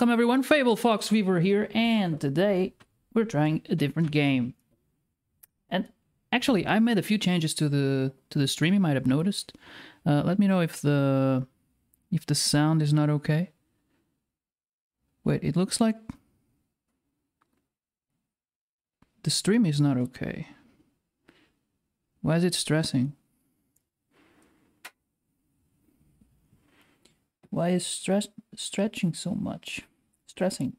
Welcome everyone, Fable Fox Weaver here, and today we're trying a different game. And actually, I made a few changes to the to the stream. You might have noticed. Uh, let me know if the if the sound is not okay. Wait, it looks like the stream is not okay. Why is it stressing? Why is stress stretching so much? Stressing.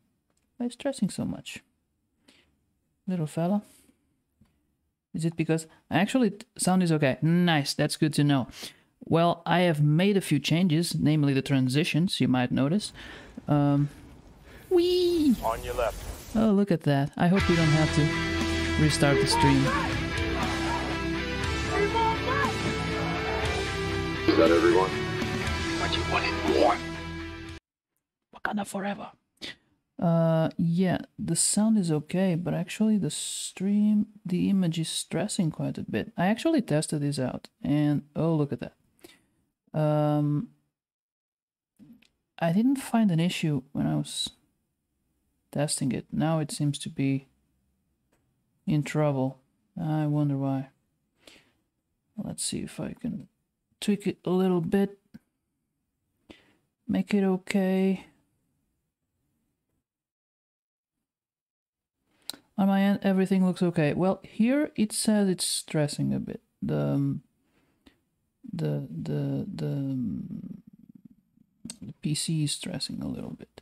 Why is stressing so much? Little fella. Is it because actually sound is okay? Nice, that's good to know. Well, I have made a few changes, namely the transitions, you might notice. Um, wee! On your left. Oh, look at that. I hope we don't have to restart the stream. Is that everyone? What do you wanted more? Wakanda forever. Uh, yeah, the sound is okay, but actually the stream, the image is stressing quite a bit. I actually tested this out, and oh, look at that. Um, I didn't find an issue when I was testing it. Now it seems to be in trouble. I wonder why. Let's see if I can tweak it a little bit. Make it okay. On my end, everything looks okay. Well, here it says it's stressing a bit. The um, the the the, um, the PC is stressing a little bit.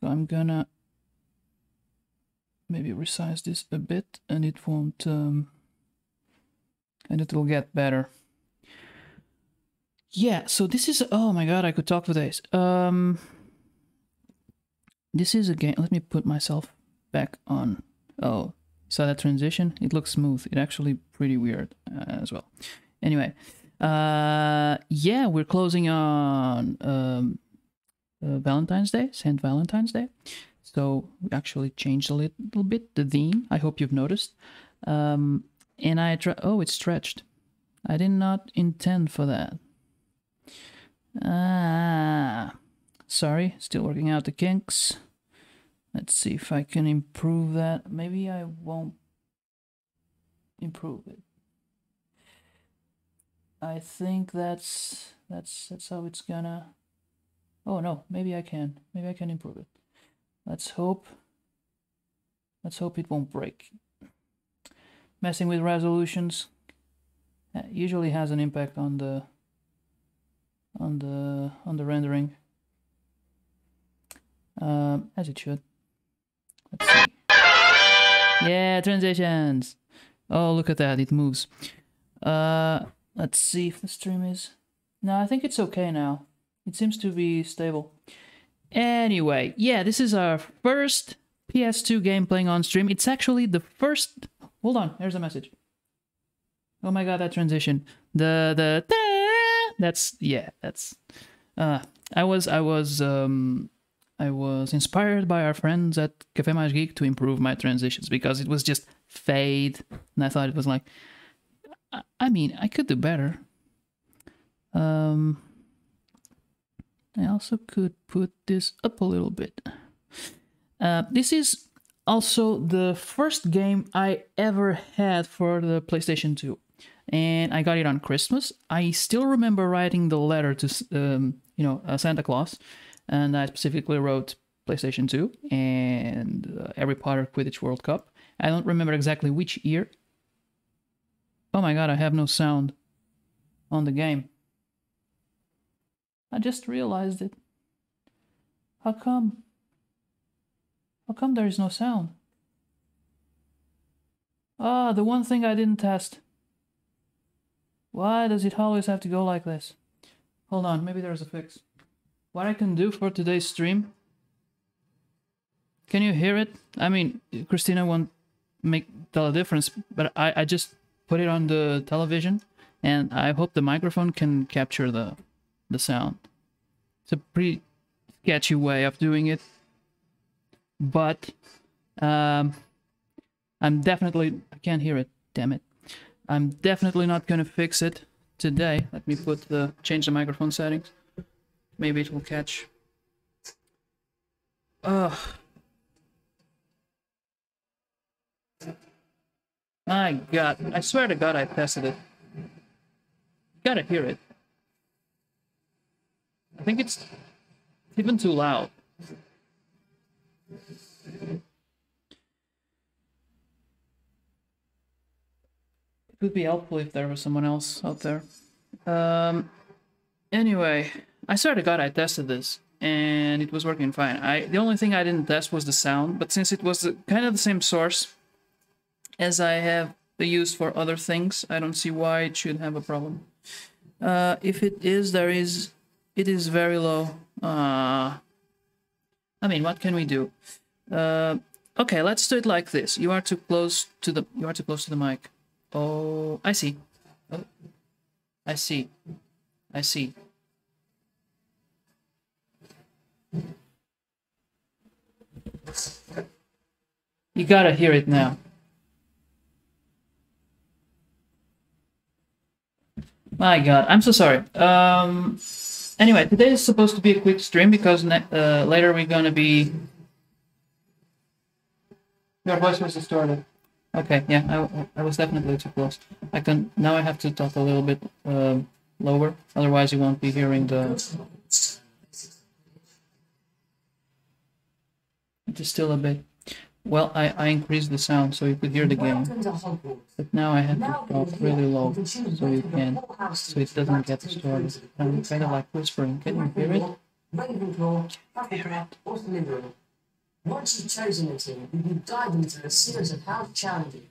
So I'm gonna maybe resize this a bit, and it won't, um, and it will get better. Yeah. So this is. Oh my god, I could talk for days. Um, this is a game. Let me put myself back on. Oh, saw that transition? It looks smooth. It actually pretty weird uh, as well. Anyway, uh, yeah, we're closing on um, uh, Valentine's Day, Saint Valentine's Day. So we actually changed a little, bit the theme. I hope you've noticed. Um, and I try. Oh, it's stretched. I did not intend for that. Ah, sorry. Still working out the kinks. Let's see if I can improve that. Maybe I won't improve it. I think that's that's that's how it's gonna Oh no, maybe I can. Maybe I can improve it. Let's hope let's hope it won't break. Messing with resolutions uh, usually has an impact on the on the on the rendering. Um, as it should. Let's see. Yeah, transitions. Oh, look at that. It moves. Uh, let's see if the stream is... No, I think it's okay now. It seems to be stable. Anyway, yeah, this is our first PS2 game playing on stream. It's actually the first... Hold on, here's a message. Oh my god, that transition. The, the... That's, yeah, that's... Uh, I was, I was, um, I was inspired by our friends at Cafe Mais Geek to improve my transitions because it was just fade, and I thought it was like, I mean, I could do better. Um, I also could put this up a little bit. Uh, this is also the first game I ever had for the PlayStation 2, and I got it on Christmas. I still remember writing the letter to, um, you know, uh, Santa Claus and I specifically wrote PlayStation 2 and uh, Harry Potter Quidditch World Cup. I don't remember exactly which year. Oh my god, I have no sound on the game. I just realized it. How come? How come there is no sound? Ah, the one thing I didn't test. Why does it always have to go like this? Hold on, maybe there's a fix what I can do for today's stream. Can you hear it? I mean, Christina won't make tell a difference, but I, I just put it on the television and I hope the microphone can capture the the sound. It's a pretty sketchy way of doing it. But um, I'm definitely I can't hear it, damn it. I'm definitely not gonna fix it today. Let me put the change the microphone settings. Maybe it will catch. Ugh. My god, I swear to god I tested it. You gotta hear it. I think it's even too loud. It would be helpful if there was someone else out there. Um, anyway, I swear to God, I tested this and it was working fine. I the only thing I didn't test was the sound, but since it was kind of the same source as I have used for other things, I don't see why it should have a problem. Uh, if it is, there is, it is very low. Uh, I mean, what can we do? Uh, okay, let's do it like this. You are too close to the, you are too close to the mic. Oh, I see. Oh, I see. I see. You gotta hear it now. My god, I'm so sorry. Um, anyway, today is supposed to be a quick stream because uh, later we're gonna be... Your voice was distorted. Okay, yeah, I, I was definitely too close. I can now I have to talk a little bit uh, lower, otherwise you won't be hearing the. It is still a bit. Well, I, I increased the sound so you could hear the game, but now I have to talk really low so you can, so it doesn't get distorted. I'm kind of like whispering. Can you hear it? Hear it? Once you've chosen a team, you can dive into a series of house challenges.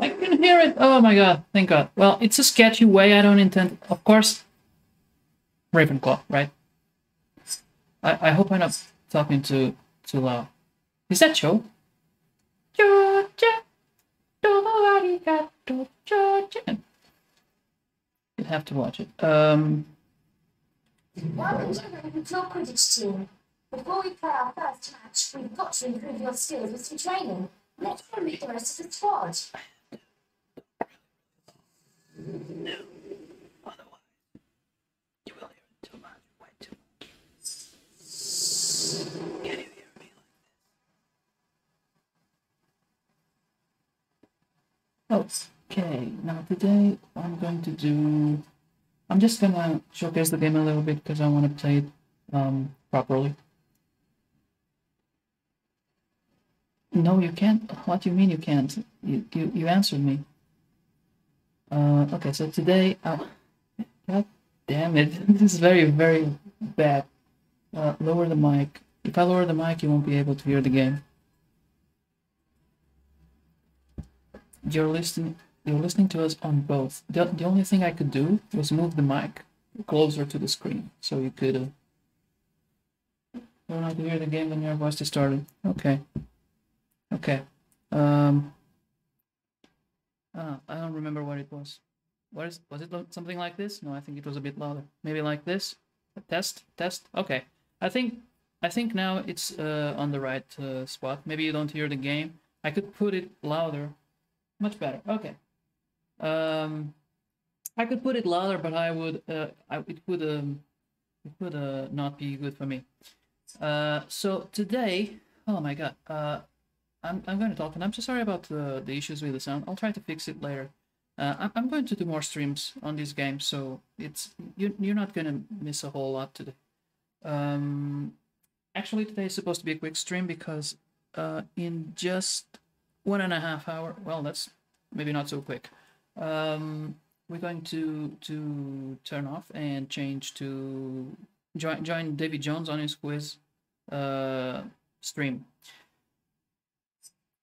I can hear it. Oh my god, thank god. Well, it's a sketchy way. I don't intend. Of course, Ravenclaw, right? I, I hope I'm not talking too too loud. Is that Joe? Georgia, Georgia. You'd have to watch it. Um. Welcome to the Ravenclaw Quidditch team. Before we play our first match, we've got to improve your skills with some training. Let's go meet the rest of the squad. No. Otherwise, you will hear it too much. Way too much. Can you hear me like Okay, now today I'm going to do. I'm just gonna showcase the game a little bit because I want to play it um, properly. No, you can't. What do you mean you can't? You you, you answered me. Uh, okay, so today, oh, god damn it, this is very very bad. Uh, lower the mic. If I lower the mic, you won't be able to hear the game. You're listening. You're listening to us on both. The, the only thing I could do was move the mic closer to the screen, so you could. Uh, learn how to hear the game when your voice is started. Okay. Okay. Um. Ah, I don't remember what it was. What is was it something like this? No, I think it was a bit louder. Maybe like this. Test, test. Okay. I think I think now it's uh, on the right uh, spot. Maybe you don't hear the game. I could put it louder. Much better. Okay. Um, I could put it louder, but I would. Uh, I, it would. Um, it would uh, not be good for me. Uh, so today, oh my god. Uh, I'm, I'm going to talk, and I'm so sorry about the, issues with the sound. I'll try to fix it later. I'm, I'm going to do more streams on this game, so it's you, you're not going to miss a whole lot today. Um, actually, today is supposed to be a quick stream because uh, in just one and a half hour, well, that's maybe not so quick. Um, we're going to to turn off and change to join join David Jones on his quiz uh, stream.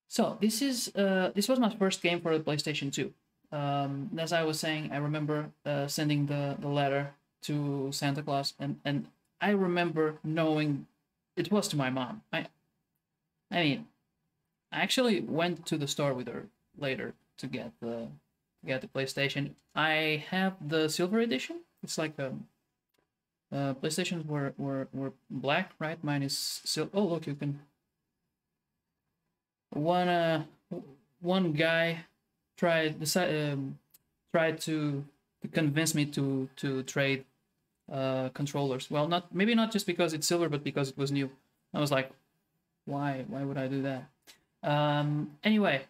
So this is uh, this was my first game for the PlayStation 2. Um, as I was saying, I remember uh, sending the, the letter to Santa Claus, and, and I remember knowing it was to my mom. I I mean, I actually went to the store with her later to get the to get the PlayStation. I have the silver edition. It's like um, uh, PlayStations were, were were black, right? Mine is silver. Oh, look, you can one uh one guy tried decide um, tried to to convince me to to trade uh, controllers. Well, not maybe not just because it's silver, but because it was new. I was like, why? Why would I do that? Um, anyway,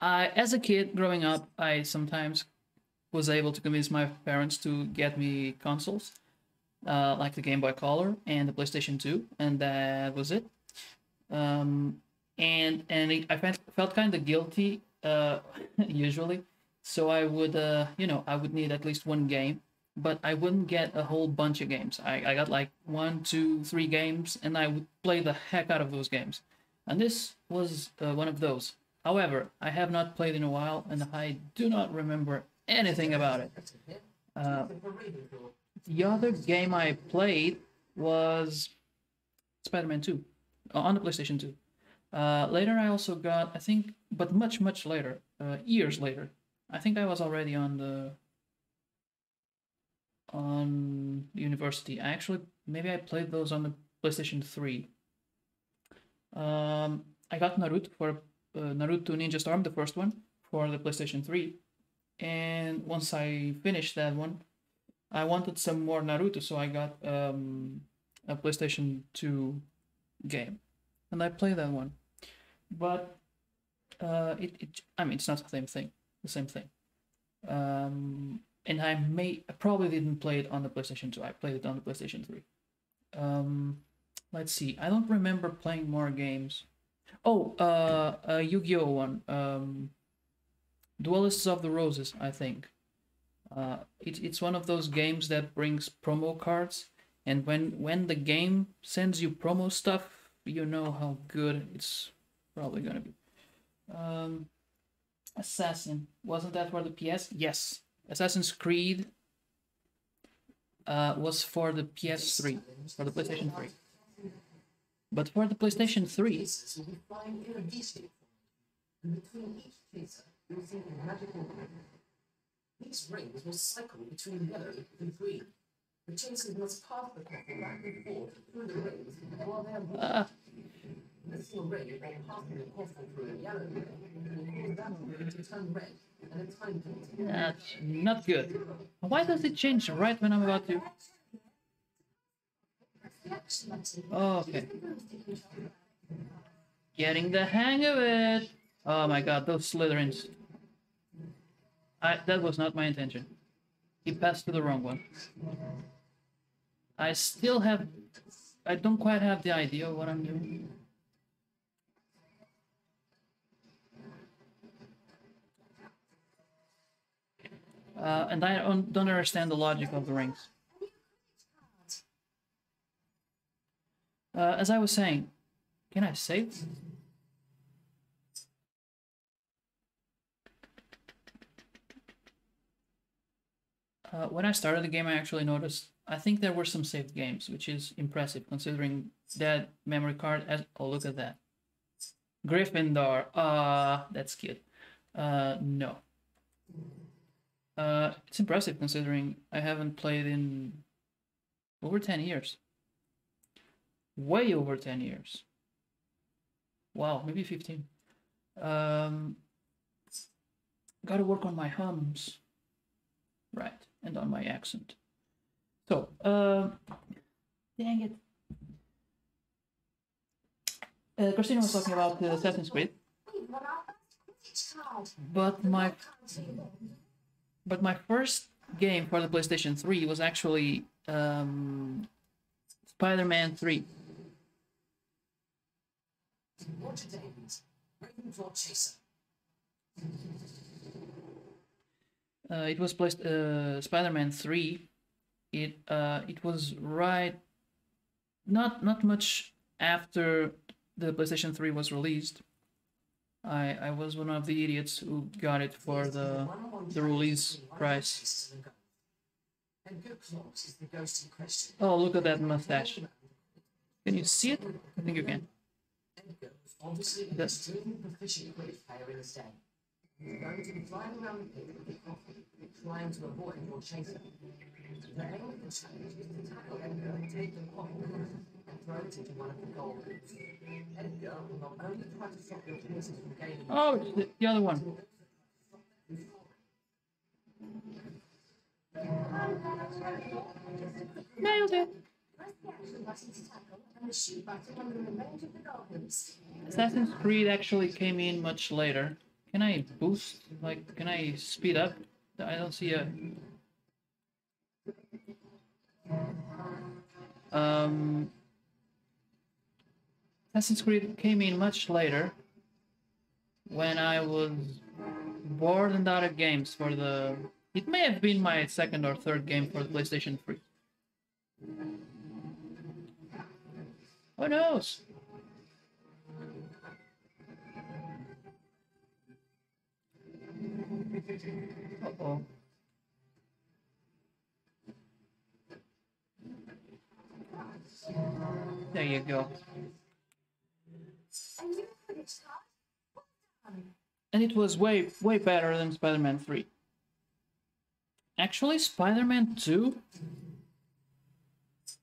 I as a kid growing up, I sometimes was able to convince my parents to get me consoles, uh, like the Game Boy Color and the PlayStation 2, and that was it. Um, and and it, I felt felt kind of guilty uh, usually, so I would uh, you know I would need at least one game, but I wouldn't get a whole bunch of games. I, I got like one, two, three games, and I would play the heck out of those games, and this was uh, one of those. However, I have not played in a while, and I do not remember anything about it. Uh, the other game I played was Spider-Man 2 uh, on the PlayStation 2. Uh, later, I also got, I think, but much, much later, uh, years later. I think I was already on the on university. I actually, maybe I played those on the PlayStation 3. Um, I got Naruto for uh, Naruto Ninja Storm, the first one, for the PlayStation 3. And once I finished that one, I wanted some more Naruto, so I got um, a PlayStation 2 game. And I played that one. But uh, it, it, I mean, it's not the same thing. The same thing. Um, and I may, I probably didn't play it on the PlayStation 2. I played it on the PlayStation 3. Um, let's see. I don't remember playing more games. Oh, uh, a Yu-Gi-Oh one. Um, Duelists of the Roses, I think. Uh, it, it's one of those games that brings promo cards, and when when the game sends you promo stuff, you know how good it's probably gonna be. Um, Assassin wasn't that for the PS? Yes, Assassin's Creed uh, was for the PS3, for the PlayStation 3. But for the PlayStation 3, Pieces will in a V-shape form, and between each chaser, you'll see a magical ring. These rings will cycle between yellow and green. The chasers must pass the Quaffle back and forth through the rings while they are moving. uh, Missing a ring or passing a Quaffle through a yellow red and that's not good. Why does it change right when I'm about to? Okay. Getting the hang of it. Oh my god, those Slytherins. I that was not my intention. He passed to the wrong one. I still have I don't quite have the idea of what I'm doing. Uh, and I don't, understand the logic of the rings. Uh, as I was saying, can I save? Uh, when I started the game, I actually noticed. I think there were some saved games, which is impressive considering that memory card. As oh, look at that, Gryffindor. Ah, that's cute. Uh, no. Uh, it's impressive considering I haven't played in over ten years. Way over ten years. Wow, maybe fifteen. Um, gotta work on my hums. Right, and on my accent. So, uh, dang it. Uh, Christina was talking about uh, Assassin's Creed, but my? But my first game for the PlayStation 3 was actually um, 3. Davies, Ravenclaw Chaser. Uh, it was placed uh, Spider-Man 3. It uh, it was right not not much after the PlayStation 3 was released. I I was one of the idiots who got it for the the release price. Oh, look at that mustache. Can you see it? I think you can. Edgar and throw it into one of the goal rooms. Edgar will not only try to stop your chasers from gaining Oh, the, the other one. Nailed it. Assassin's Creed actually came in much later. Can I boost? Like, can I speed up? I don't see a. Um. Assassin's Creed came in much later. When I was bored and out of games for the. It may have been my second or third game for the PlayStation 3. Who knows? Uh-oh. There you go. And it was way, way better than Spider-Man 3. Actually, Spider-Man 2...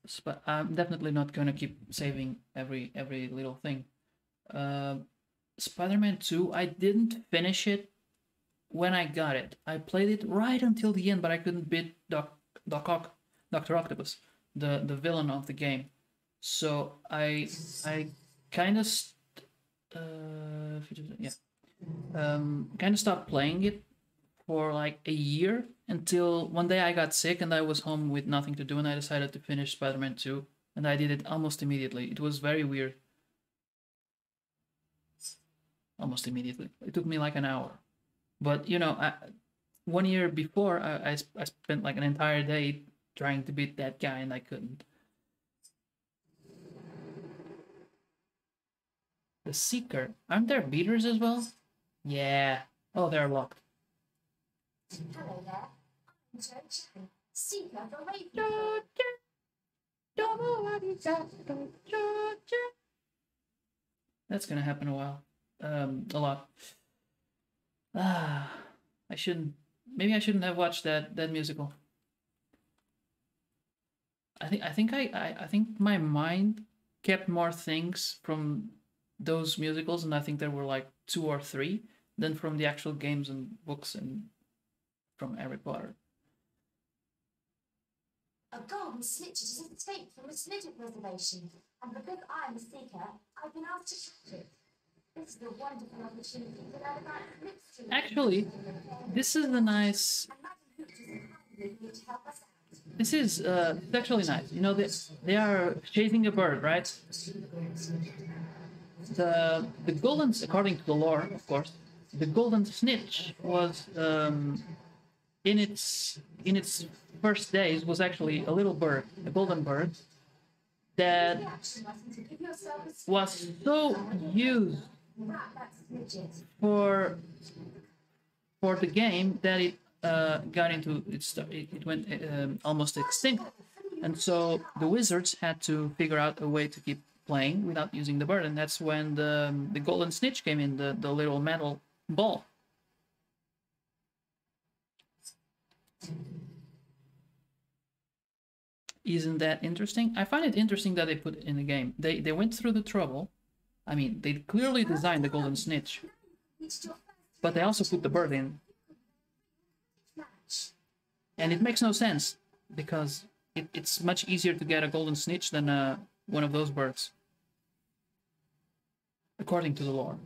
Sp- I'm definitely not gonna keep saving every every little thing. Uh, Spider-Man 2, I didn't finish it when I got it. I played it right until the end, but I couldn't beat Doc, Doc Ock, Doctor Octopus, the the villain of the game. So I I kind of uh yeah um kind of stopped playing it for like a year until one day I got sick and I was home with nothing to do and I decided to finish Spider-Man 2 and I did it almost immediately. It was very weird. Almost immediately. It took me like an hour. But you know, I, one year before, I, I, I spent like an entire day trying to beat that guy, and I couldn't. The Seeker. Aren't there beaters as well? Yeah. Oh, they're locked. That's gonna happen a while. Um, a lot. Ah, I shouldn't. Maybe I shouldn't have watched that that musical. I think I think I, I I think my mind kept more things from those musicals, and I think there were like two or three than from the actual games and books and from Harry Potter. A golden snitch has escaped from a snitch reservation, and because I'm a seeker, I've been asked to catch it. This is a wonderful opportunity to learn about Slipstream. Actually, this is a nice And Madam Hooch is kindly agreed to help us out. This is uh, it's actually nice. You know, they, they are chasing a bird, right? The the golden, according to the lore, of course, the golden snitch was um, in its in its first days was actually a little bird, a golden bird, that was so used for for the game that it uh, got into its it, it went um, almost extinct. And so the wizards had to figure out a way to keep playing without using the bird and that's when the the golden snitch came in the, the little metal ball. Isn't that interesting? I find it interesting that they put in the game. They they went through the trouble. I mean they clearly designed the golden snitch but they also put the bird in. And it makes no sense because it, it's much easier to get a golden snitch than uh, one of those birds according to the lore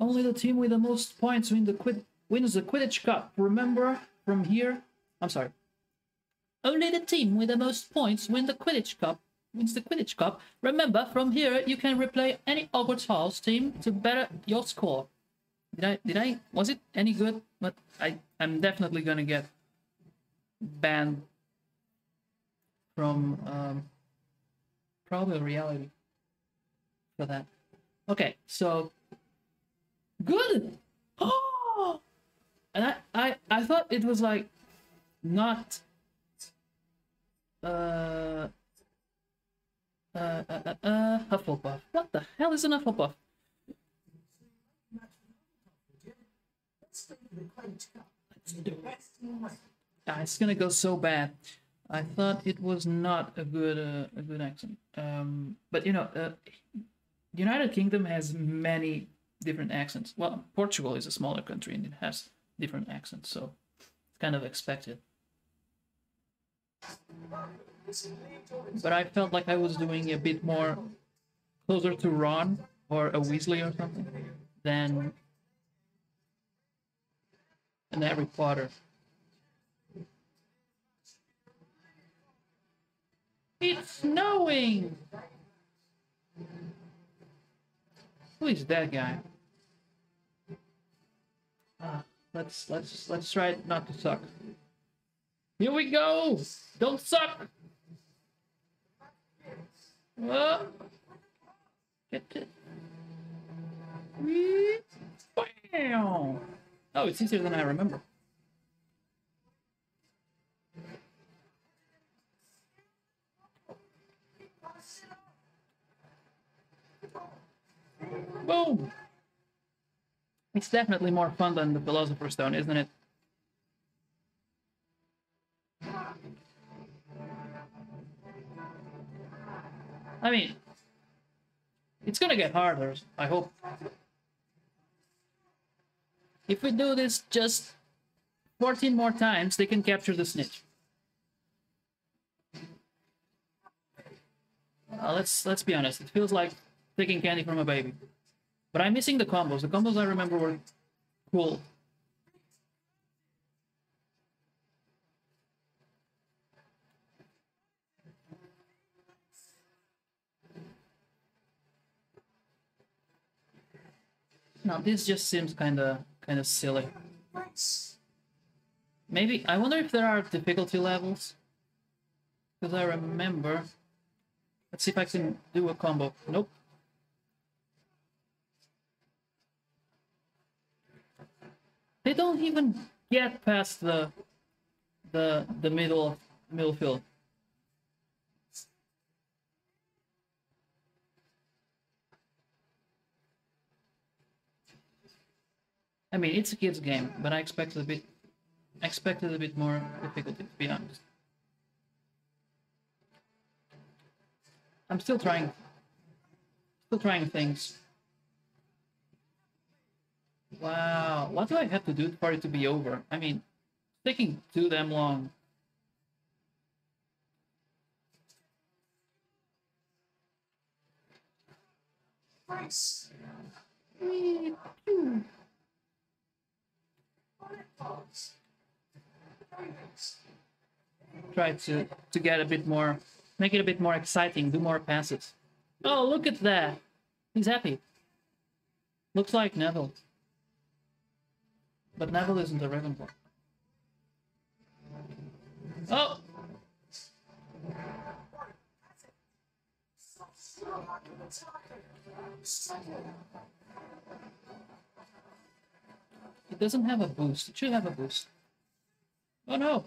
only the team with the most points win the quid- wins the quidditch cup. Remember from here i'm sorry. Only the team with the most points win the quidditch cup wins the quidditch cup. Remember from here you can replay any hogwarts halls team to better your score. Did I did I was it any good? But I I'm definitely gonna get banned from um probably a reality for that. Okay, so good. Oh, and I I I thought it was like not uh. Uh, uh, uh, uh, Hufflepuff. What the hell is an Hufflepuff? Let's it's gonna go so bad. I thought it was not a good uh, a good accent. Um, but you know, uh, the United Kingdom has many different accents. Well, Portugal is a smaller country and it has different accents, so it's kind of expected. But I felt like I was doing a bit more closer to Ron or a Weasley or something than an Harry Potter. It's snowing! Who is that guy? Ah, let's let's let's try not to suck. Here we go! Don't suck! Uh, get it. Bam! Oh, it's easier than I remember. Boom! It's definitely more fun than the Philosopher's Stone, isn't it? I mean, it's gonna get harder, I hope. If we do this just 14 more times, they can capture the snitch. Uh, let's let's be honest. It feels like taking candy from a baby. But I'm missing the combos. The combos I remember were cool. Now this just seems kind of kind of silly. Maybe I wonder if there are difficulty levels. Because I remember. Let's see if I can do a combo. Nope. They don't even get past the the the middle middle field. I mean, it's a kids game, but I expected a bit expected a bit more difficulty, to be honest. I'm still trying still trying things. Wow, what do I have to do for it to be over? I mean, taking too damn long. Try to to get a bit more, make it a bit more exciting. Do more passes. Oh, look at that! He's happy. Looks like Neville. But Neville isn't a Ravenclaw. Oh! It doesn't have a boost. It should have a boost. Oh no!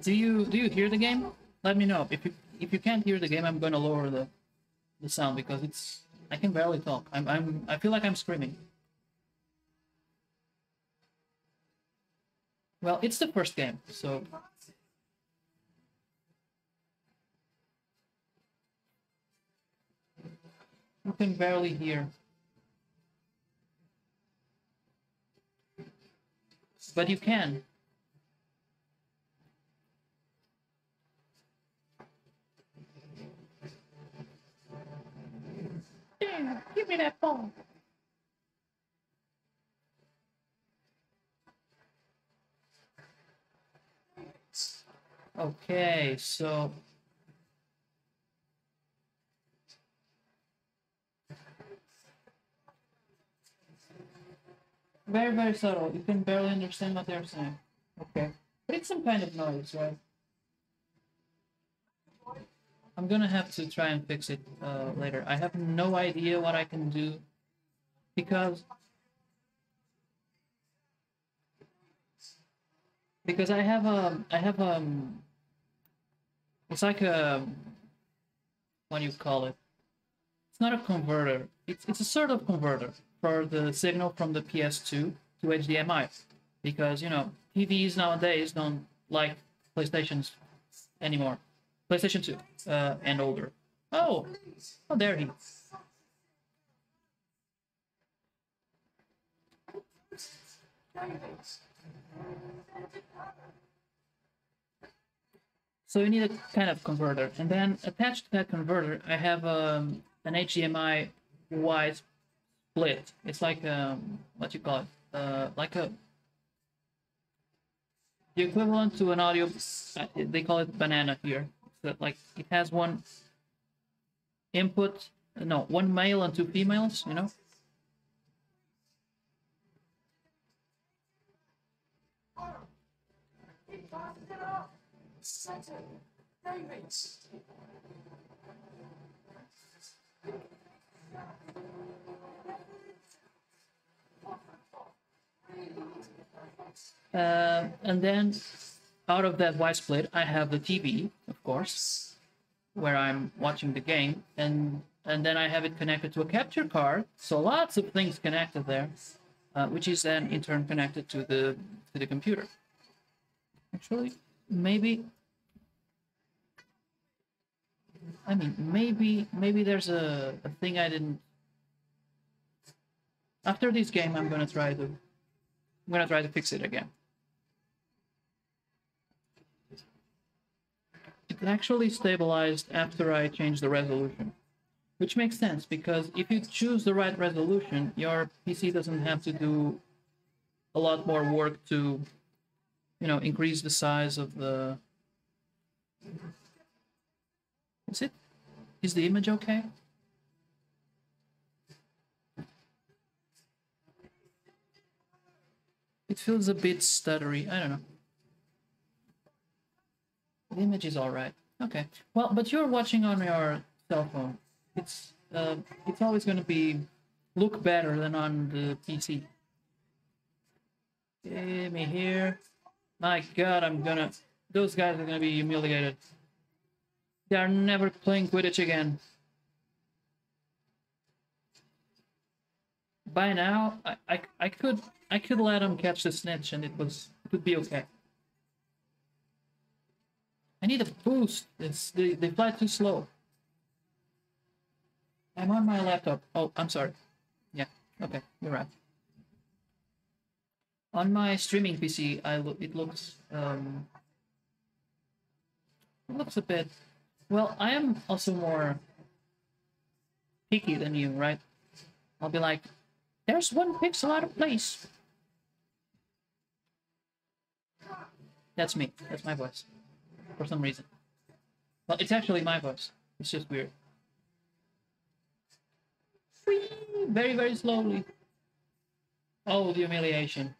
Do you do you hear the game? Let me know. If you if you can't hear the game, I'm gonna lower the the sound because it's I can barely talk. I'm I'm I feel like I'm screaming. Well, it's the first game, so you can barely hear. But you can. Yeah, give me that phone. Okay, so very very subtle. You can barely understand what they're saying. Okay, but it's some kind of noise, right? I'm gonna have to try and fix it uh, later. I have no idea what I can do because because I have um I have um it's like a what do you call it? It's not a converter. It's it's a sort of converter for the signal from the PS2 to HDMI because you know TVs nowadays don't like PlayStations anymore. PlayStation 2 uh, and older. Oh, oh, there he. So you need a kind of converter, and then attached to that converter, I have um, an HDMI wide split. It's like um, what you call it, uh, like a the equivalent to an audio. Uh, they call it banana here. So like it has one input, no, one male and two females. You know. Uh, and then out of that Y split, I have the TV, of course, where I'm watching the game, and and then I have it connected to a capture card. So lots of things connected there, uh, which is then in turn connected to the to the computer. Actually, maybe. I mean, maybe maybe there's a, a thing I didn't. After this game, I'm gonna try to. I'm gonna try to fix it again. It actually stabilized after I changed the resolution. Which makes sense because if you choose the right resolution, your PC doesn't have to do a lot more work to, you know, increase the size of the. Is it? Is the image okay? It feels a bit stuttery. I don't know. The image is all right. Okay. Well, but you're watching on your cell phone. It's uh, it's always going to be look better than on the PC. Give me here. My God, I'm gonna. Those guys are gonna be humiliated. They are never playing Quidditch again. By now, I, I, I could I could let them catch the snitch and it was it would be okay. I need a boost. It's they, they fly too slow. I'm on my laptop. Oh, I'm sorry. Yeah, okay, you're right. On my streaming PC, I look it looks um it looks a bit well, I am also more picky than you, right? I'll be like, there's one pixel out of place. That's me. That's my voice. For some reason. Well, it's actually my voice. It's just weird. Whee! Very, very slowly. Oh, the humiliation.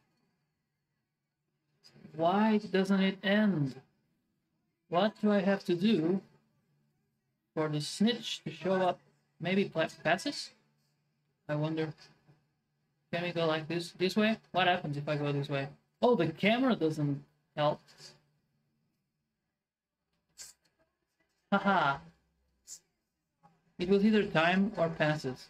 Why doesn't it end? What do I have to do for the snitch to show up? Maybe passes? I wonder. Can we go like this this way? What happens if I go this way? Oh, the camera doesn't help. Haha. It was either time or passes.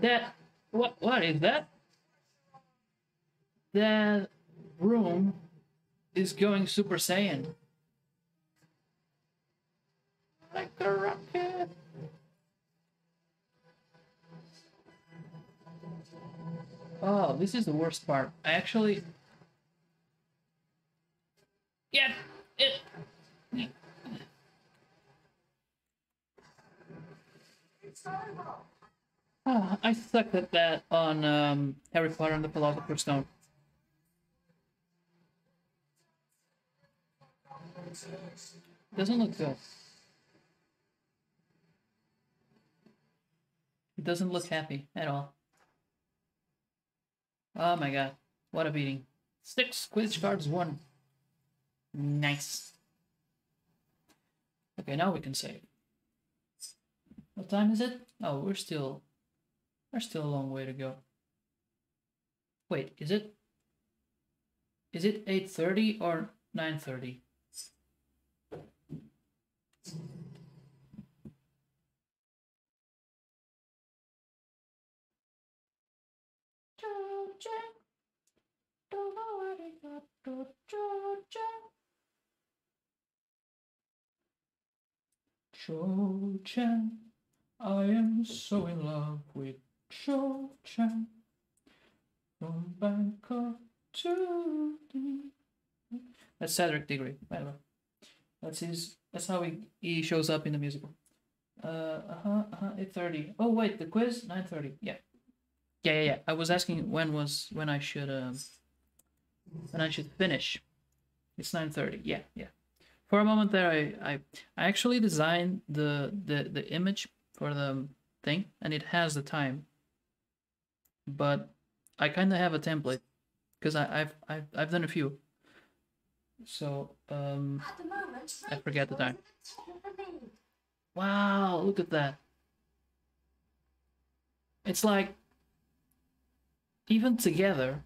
That what what is that? That room is going Super Saiyan. Like a rocket. Oh, this is the worst part. I actually get it. Oh, I sucked at that on um, Harry Potter and the Philosopher's Stone. Doesn't look good. It doesn't look happy at all. Oh my god. What a beating. Six quiz cards, one. Nice. Okay, now we can save. What time is it? Oh, we're still... There's still a long way to go. Wait, is it... Is it 8.30 or 9.30? Georgia, got, Georgia. Chan. I am so in love with Chan. From Bangkok to the. That's Cedric Diggory, by the way. That's his. That's how he, he shows up in the musical. Uh, uh-huh, uh-huh, 8.30. Oh, wait, the quiz? 9.30, yeah. Yeah, yeah, yeah. I was asking when was, when I should, um, when I should finish. It's 9.30, yeah, yeah. For a moment there, I, I, I actually designed the, the, the image for the thing, and it has the time. But I kind of have a template, because I've, I've, I've done a few. So, um, moment, I forget the time. Wow, look at that. It's like even together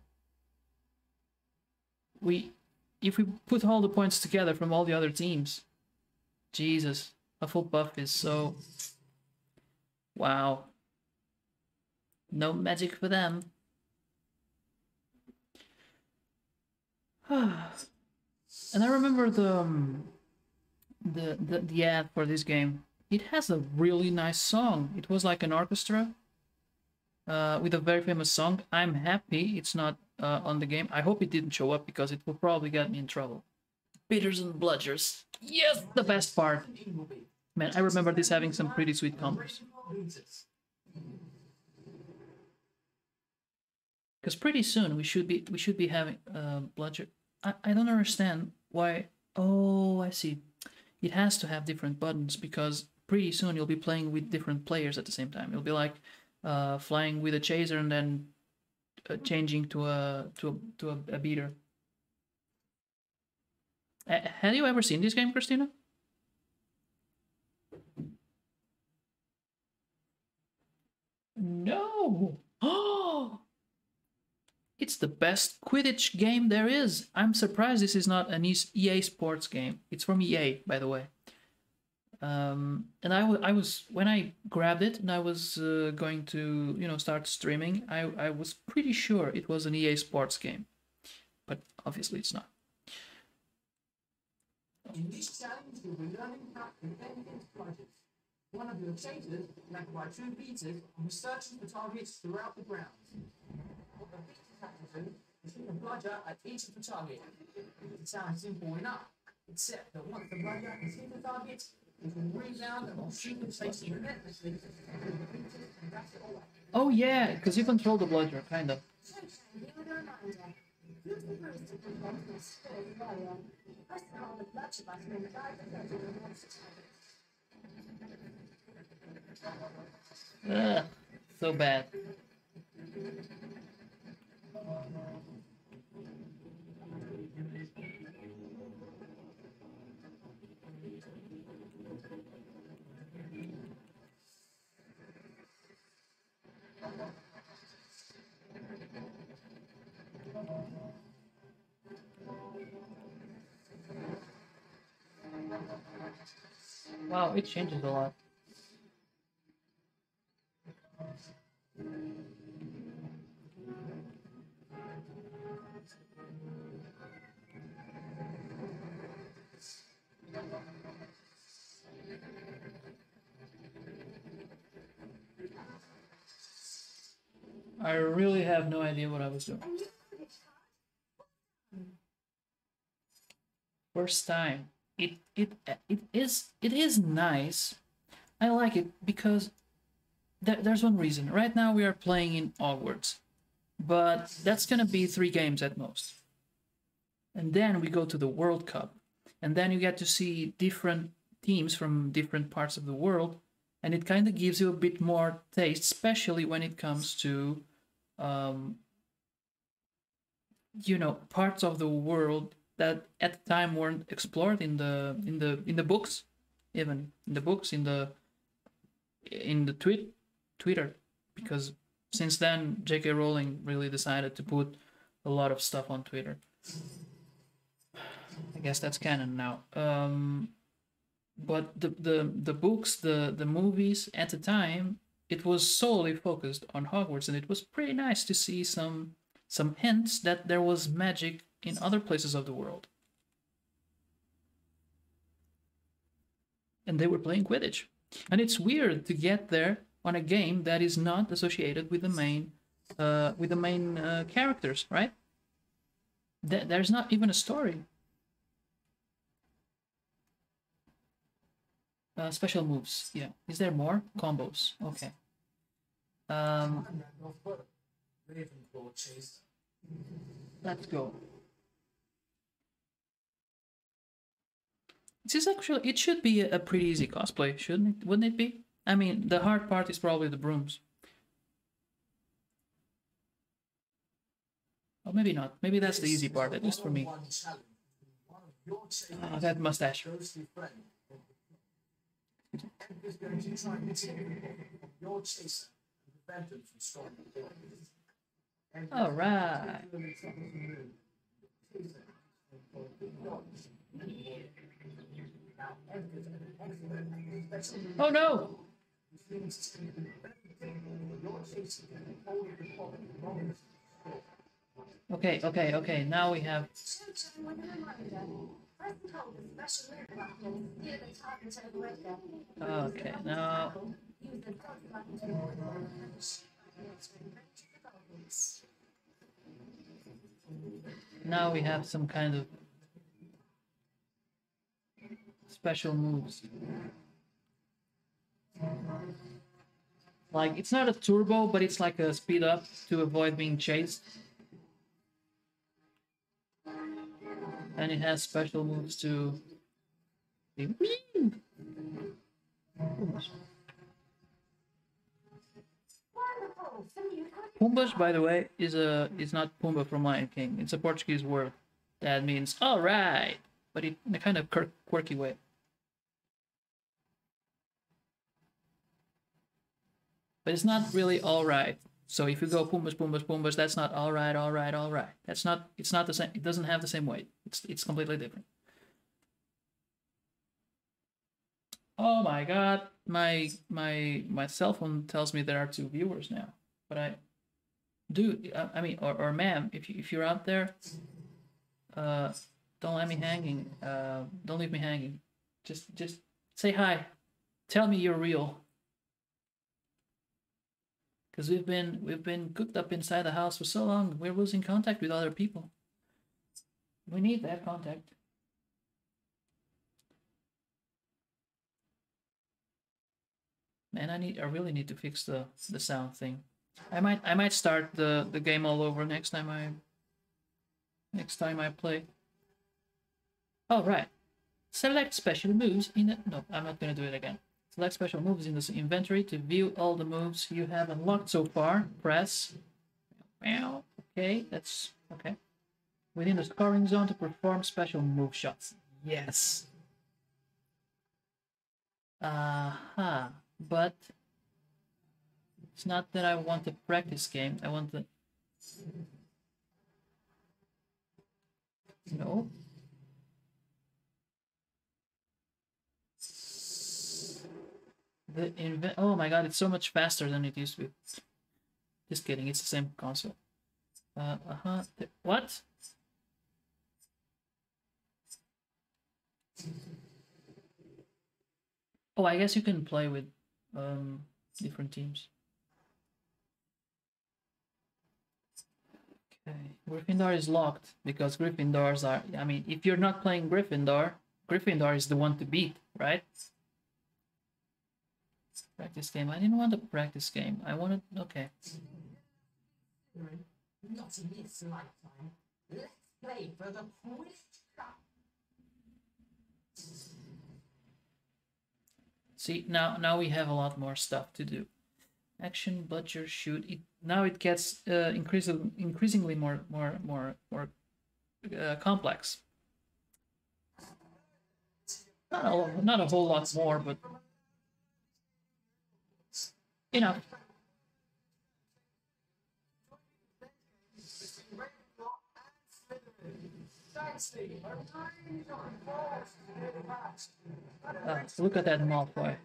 we if we put all the points together from all the other teams. Jesus, a full buff is so wow. No magic for them. and I remember the um, the, the the ad for this game. It has a really nice song. It was like an orchestra uh, with a very famous song. I'm happy it's not uh, on the game. I hope it didn't show up because it will probably get me in trouble. Beaters and bludgers. Yes, the best part. Man, I remember this having some pretty sweet combos. Because pretty soon we should be we should be having uh, bludger. I, I don't understand why. Oh, I see. It has to have different buttons because pretty soon you'll be playing with different players at the same time. You'll be like uh, flying with a chaser and then uh, changing to a to a to a, a beater. Have you ever seen this game, Christina? No. Oh. It's the best Quidditch game there is. I'm surprised this is not an EA Sports game. It's from EA, by the way. Um, and I, w- I was when I grabbed it and I was uh, going to you know start streaming. I, I was pretty sure it was an EA Sports game, but obviously it's not. In this challenge, you'll be learning bludgers. One of your chasers, by two beaters, will for targets throughout the. What the beaters have to do is hit a bludger at each of the targets. It sounds simple enough, except that once the bludger has hit the target, Oh yeah, because you control the bludger, kind of. Ugh, So, you Wow, it changes a lot. I really have no idea what I was doing. First time. It it it is it is nice. I like it because there, there's one reason. Right now we are playing in Hogwarts, but that's gonna be three games at most. And then we go to the World Cup, and then you get to see different teams from different parts of the world, and it kind of gives you a bit more taste, especially when it comes to, um, you know, parts of the world that at the time weren't explored in the in the in the books, even in the books in the in the tweet Twitter, because since then J.K. Rowling really decided to put a lot of stuff on Twitter. I guess that's canon now. Um, but the, the the books, the the movies at the time, it was solely focused on Hogwarts, and it was pretty nice to see some some hints that there was magic in other places of the world. and they were playing Quidditch. And it's weird to get there on a game that is not associated with the main uh, with the main uh, characters, right? Th- there's not even a story. Uh, special moves, yeah. Is there more combos? Okay. Um, let's go. This is actually it should be a, pretty easy cosplay, shouldn't it? Wouldn't it be? I mean, the hard part is probably the brooms. Or maybe not. Maybe that's the easy part, at least for me. Ah, that mustache. All right. Oh no! Okay, okay, okay. Now we have okay. Now now we have some kind of special moves. Like it's not a turbo, but it's like a speed up to avoid being chased. And it has special moves to Pumbas, by the way, is a is not Pumba from Lion King. It's a Portuguese word that means all right, but in a kind of quirky way. But it's not really all right. So if you go Pumbas, Pumbas, Pumbas, that's not all right, all right, all right. That's not. It's not the same. It doesn't have the same weight. It's it's completely different. Oh my god, my my my cell phone tells me there are two viewers now. But I dude I, I mean or, or ma'am if you if you're out there uh don't let me hanging uh don't leave me hanging. Just just say hi. Tell me you're real. Because we've been we've been cooked up inside the house for so long we're losing contact with other people. We need that contact. Man i need i really need to fix the the sound thing. I might I might start the the game all over next time I next time I play. All right. Select special moves in the no, I'm not gonna do it again. Select special moves in the inventory to view all the moves you have unlocked so far. Press. Meow. Okay, that's okay. Within the scoring zone to perform special move shots. Yes. Uh huh. But it's not that I want a practice game. I want the. No. The invent. Oh my god! It's so much faster than it used to be. Just kidding. It's the same console. Uh huh. What? Oh, I guess you can play with um different teams. Okay, Gryffindor is locked because Gryffindors are. I mean, if you're not playing Gryffindor, Gryffindor is the one to beat, right? Practice game. I didn't want a practice game. I wanted. Okay. Not in this lifetime. Let's play for the Cup. See now. Now we have a lot more stuff to do. Action, butcher, shoot. It now it gets uh, increasingly increasingly more more more more uh, complex. Not a, not a whole lot more, but enough. Uh, look at that Malfoy.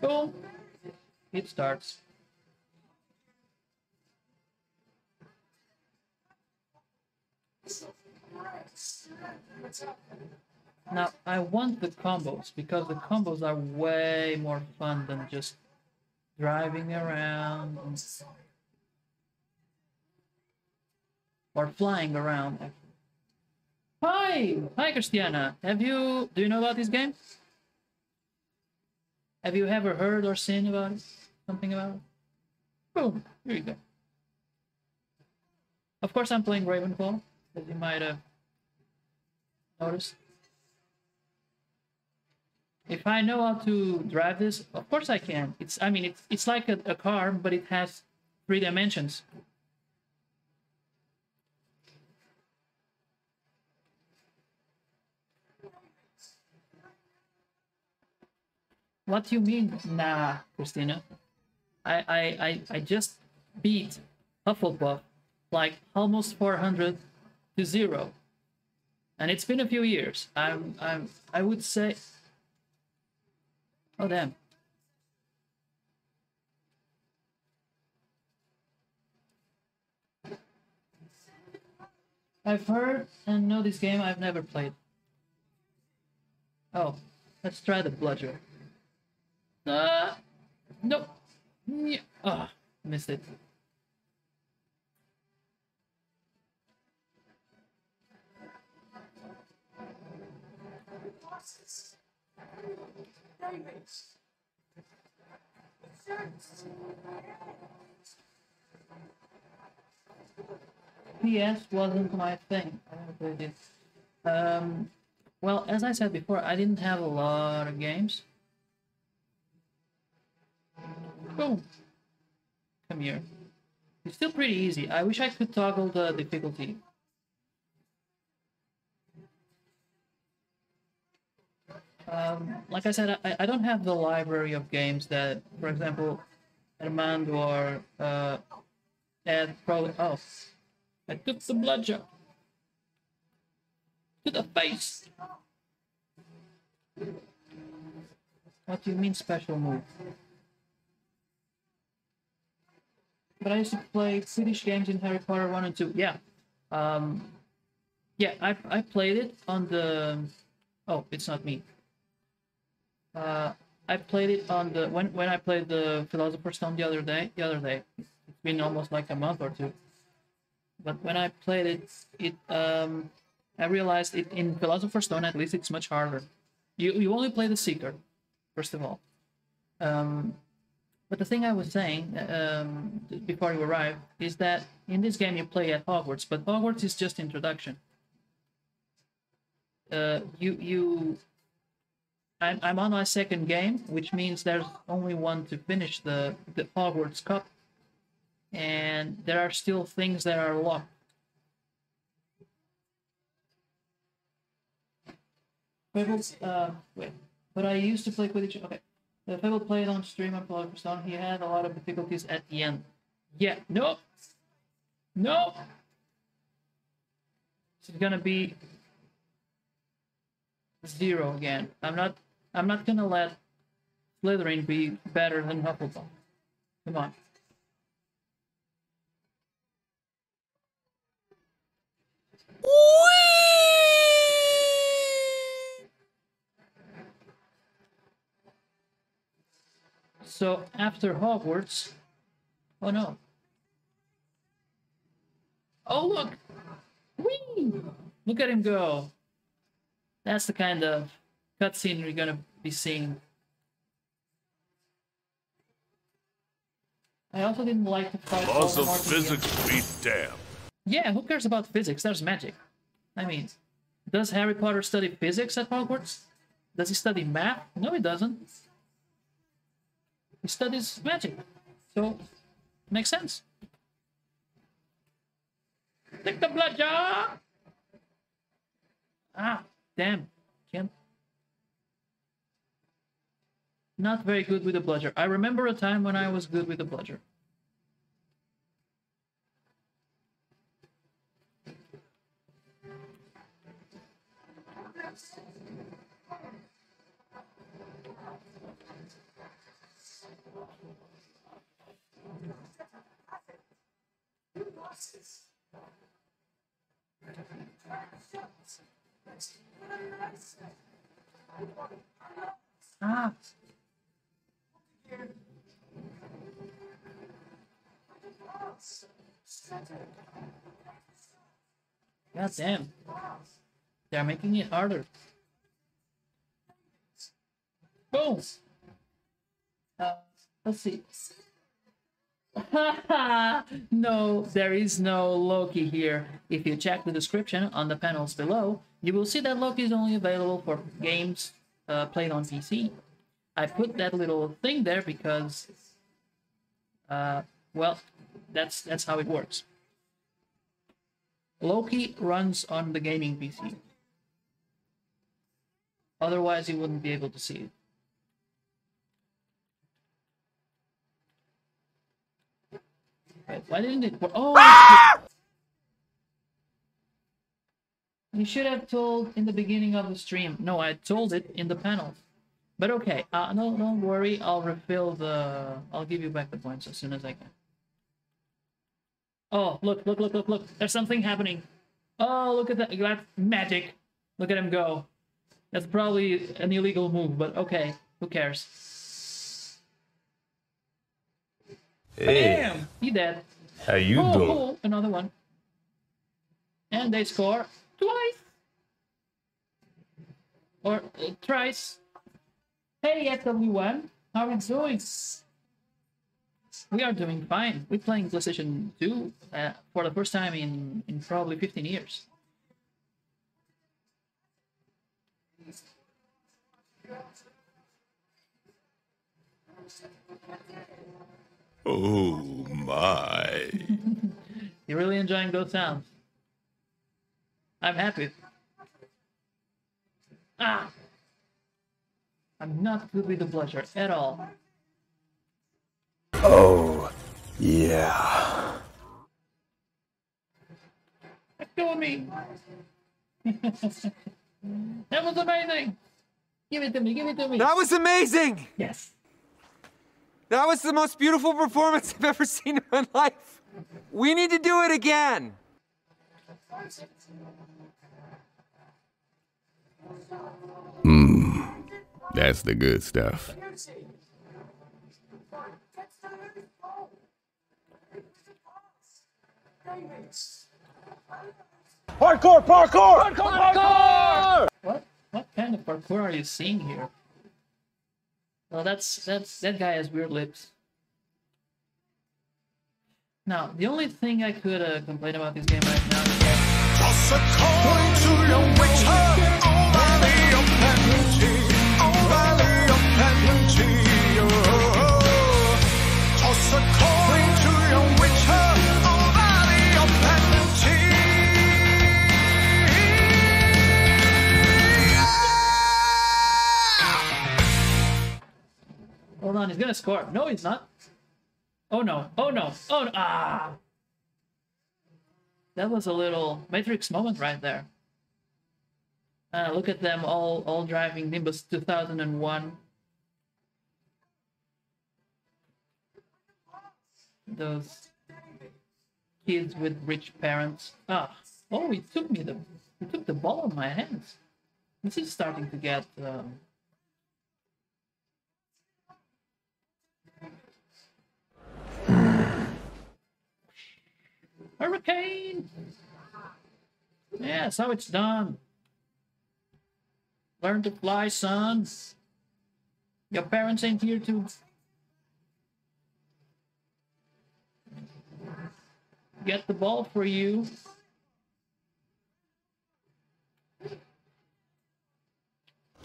Cool. It starts. Now, I want the combos because the combos are way more fun than just driving around or flying around. Hi, hi, Christiana. Have you do you know about this game? Have you ever heard or seen about it? Something about? Boom, here you go. Of course, I'm playing Ravenclaw, as you might uh, have noticed. If I know how to drive this, of course I can. It's, I mean, it's it's like a, a car, but it has three dimensions. What do you mean, nah, Christina? I, I, I, I just beat Hufflepuff like almost 400 to zero. And it's been a few years. I'm, I'm, I would say. Oh, damn. I've heard and know this game I've never played. Oh, let's try the bludger. Uh, nope. Yeah. Ah, missed it. PS wasn't my thing. Um, well, as I said before, I didn't have a lot of games. Boom. Come here. It's still pretty easy. I wish I could toggle the difficulty. Um, like I said, I, I don't have the library of games that, for example, Armand or uh, Ed probably. Oh, I took the bludger to the face. What do you mean special move? But I used to play Quidditch games in Harry Potter 1 and 2. Yeah. Um, yeah, I, I played it on the. Oh, it's not me. Uh, I played it on the when when I played the Philosopher's Stone the other day. The other day, it's been almost like a month or two. But when I played it, it um, I realized it in Philosopher's Stone at least it's much harder. You you only play the Seeker, first of all. Um, but the thing I was saying um, before you arrived is that in this game you play at Hogwarts, but Hogwarts is just introduction. Uh, you you I'm, I'm on my second game, which means there's only one to finish the, the Hogwarts Cup. And there are still things that are locked. Fable, uh, wait, but I used to play Quidditch. Okay, the Fable played on stream on Polar Stone. He had a lot of difficulties at the end. Yeah, nope, nope. It's gonna be zero again. I'm not I'm not gonna let Slytherin be better than Hufflepuff. Come on. So after Hogwarts, oh no. Oh look, Whee! Look at him go. That's the kind of cutscene we're gonna be seeing. I also didn't like the fight. Laws of physics be damned. Yeah, who cares about physics? There's magic. I mean, does Harry Potter study physics at Hogwarts? Does he study math? No, he doesn't. He studies magic. So, makes sense. Take the blood! Ah, damn. Can't. Not very good with the bludger. I remember a time when I was good with the bludger. Ah. God damn. They're making it harder. Boom! Uh, let's see. no, there is no Loki here. If you check the description on the panels below, you will see that Loki is only available for games uh, played on PC. I put that little thing there because, uh, well, that's that's how it works. Loki runs on the gaming PC. Otherwise, you wouldn't be able to see it. Why didn't it? Oh! You should have told in the beginning of the stream. No, I told it in the panels. But okay, uh, no, don't worry. I'll refill the. I'll give you back the points as soon as I can. Oh, look, look, look, look, look. There's something happening. Oh, look at that. That's magic. Look at him go. That's probably an illegal move, but okay. Who cares? Hey, Bam! He dead. how you oh, doing? oh, another one. And they score twice. Or uh, thrice. Hey, FW1. How are we doing? We are doing fine. We're playing PlayStation 2 uh, for the first time in, in probably 15 years. Oh my. You're really enjoying those sounds. I'm happy. Ah! I'm not good with the bludger at all. Oh, yeah. Let go me! that was amazing! Give it to me, give it to me! That was amazing! Yes! That was the most beautiful performance I've ever seen in my life. We need to do it again. Mmm, That's the good stuff. Hardcore, parkour. What? What kind of parkour are you seeing here? Well, that's that's that guy has weird lips. Now, the only thing I could uh, complain about this game right now is that hold on, he's gonna score. No, he's not. Oh no! Oh no! Oh no! ah! That was a little Matrix moment right there. Uh, look at them all all driving Nimbus 2001. Those kids with rich parents. Ah, oh, he took me the he took the ball in my hands. This is starting to get. Um, Hurricane! Yeah, so it's done. Learn to fly, son. Your parents ain't here to get the ball for you.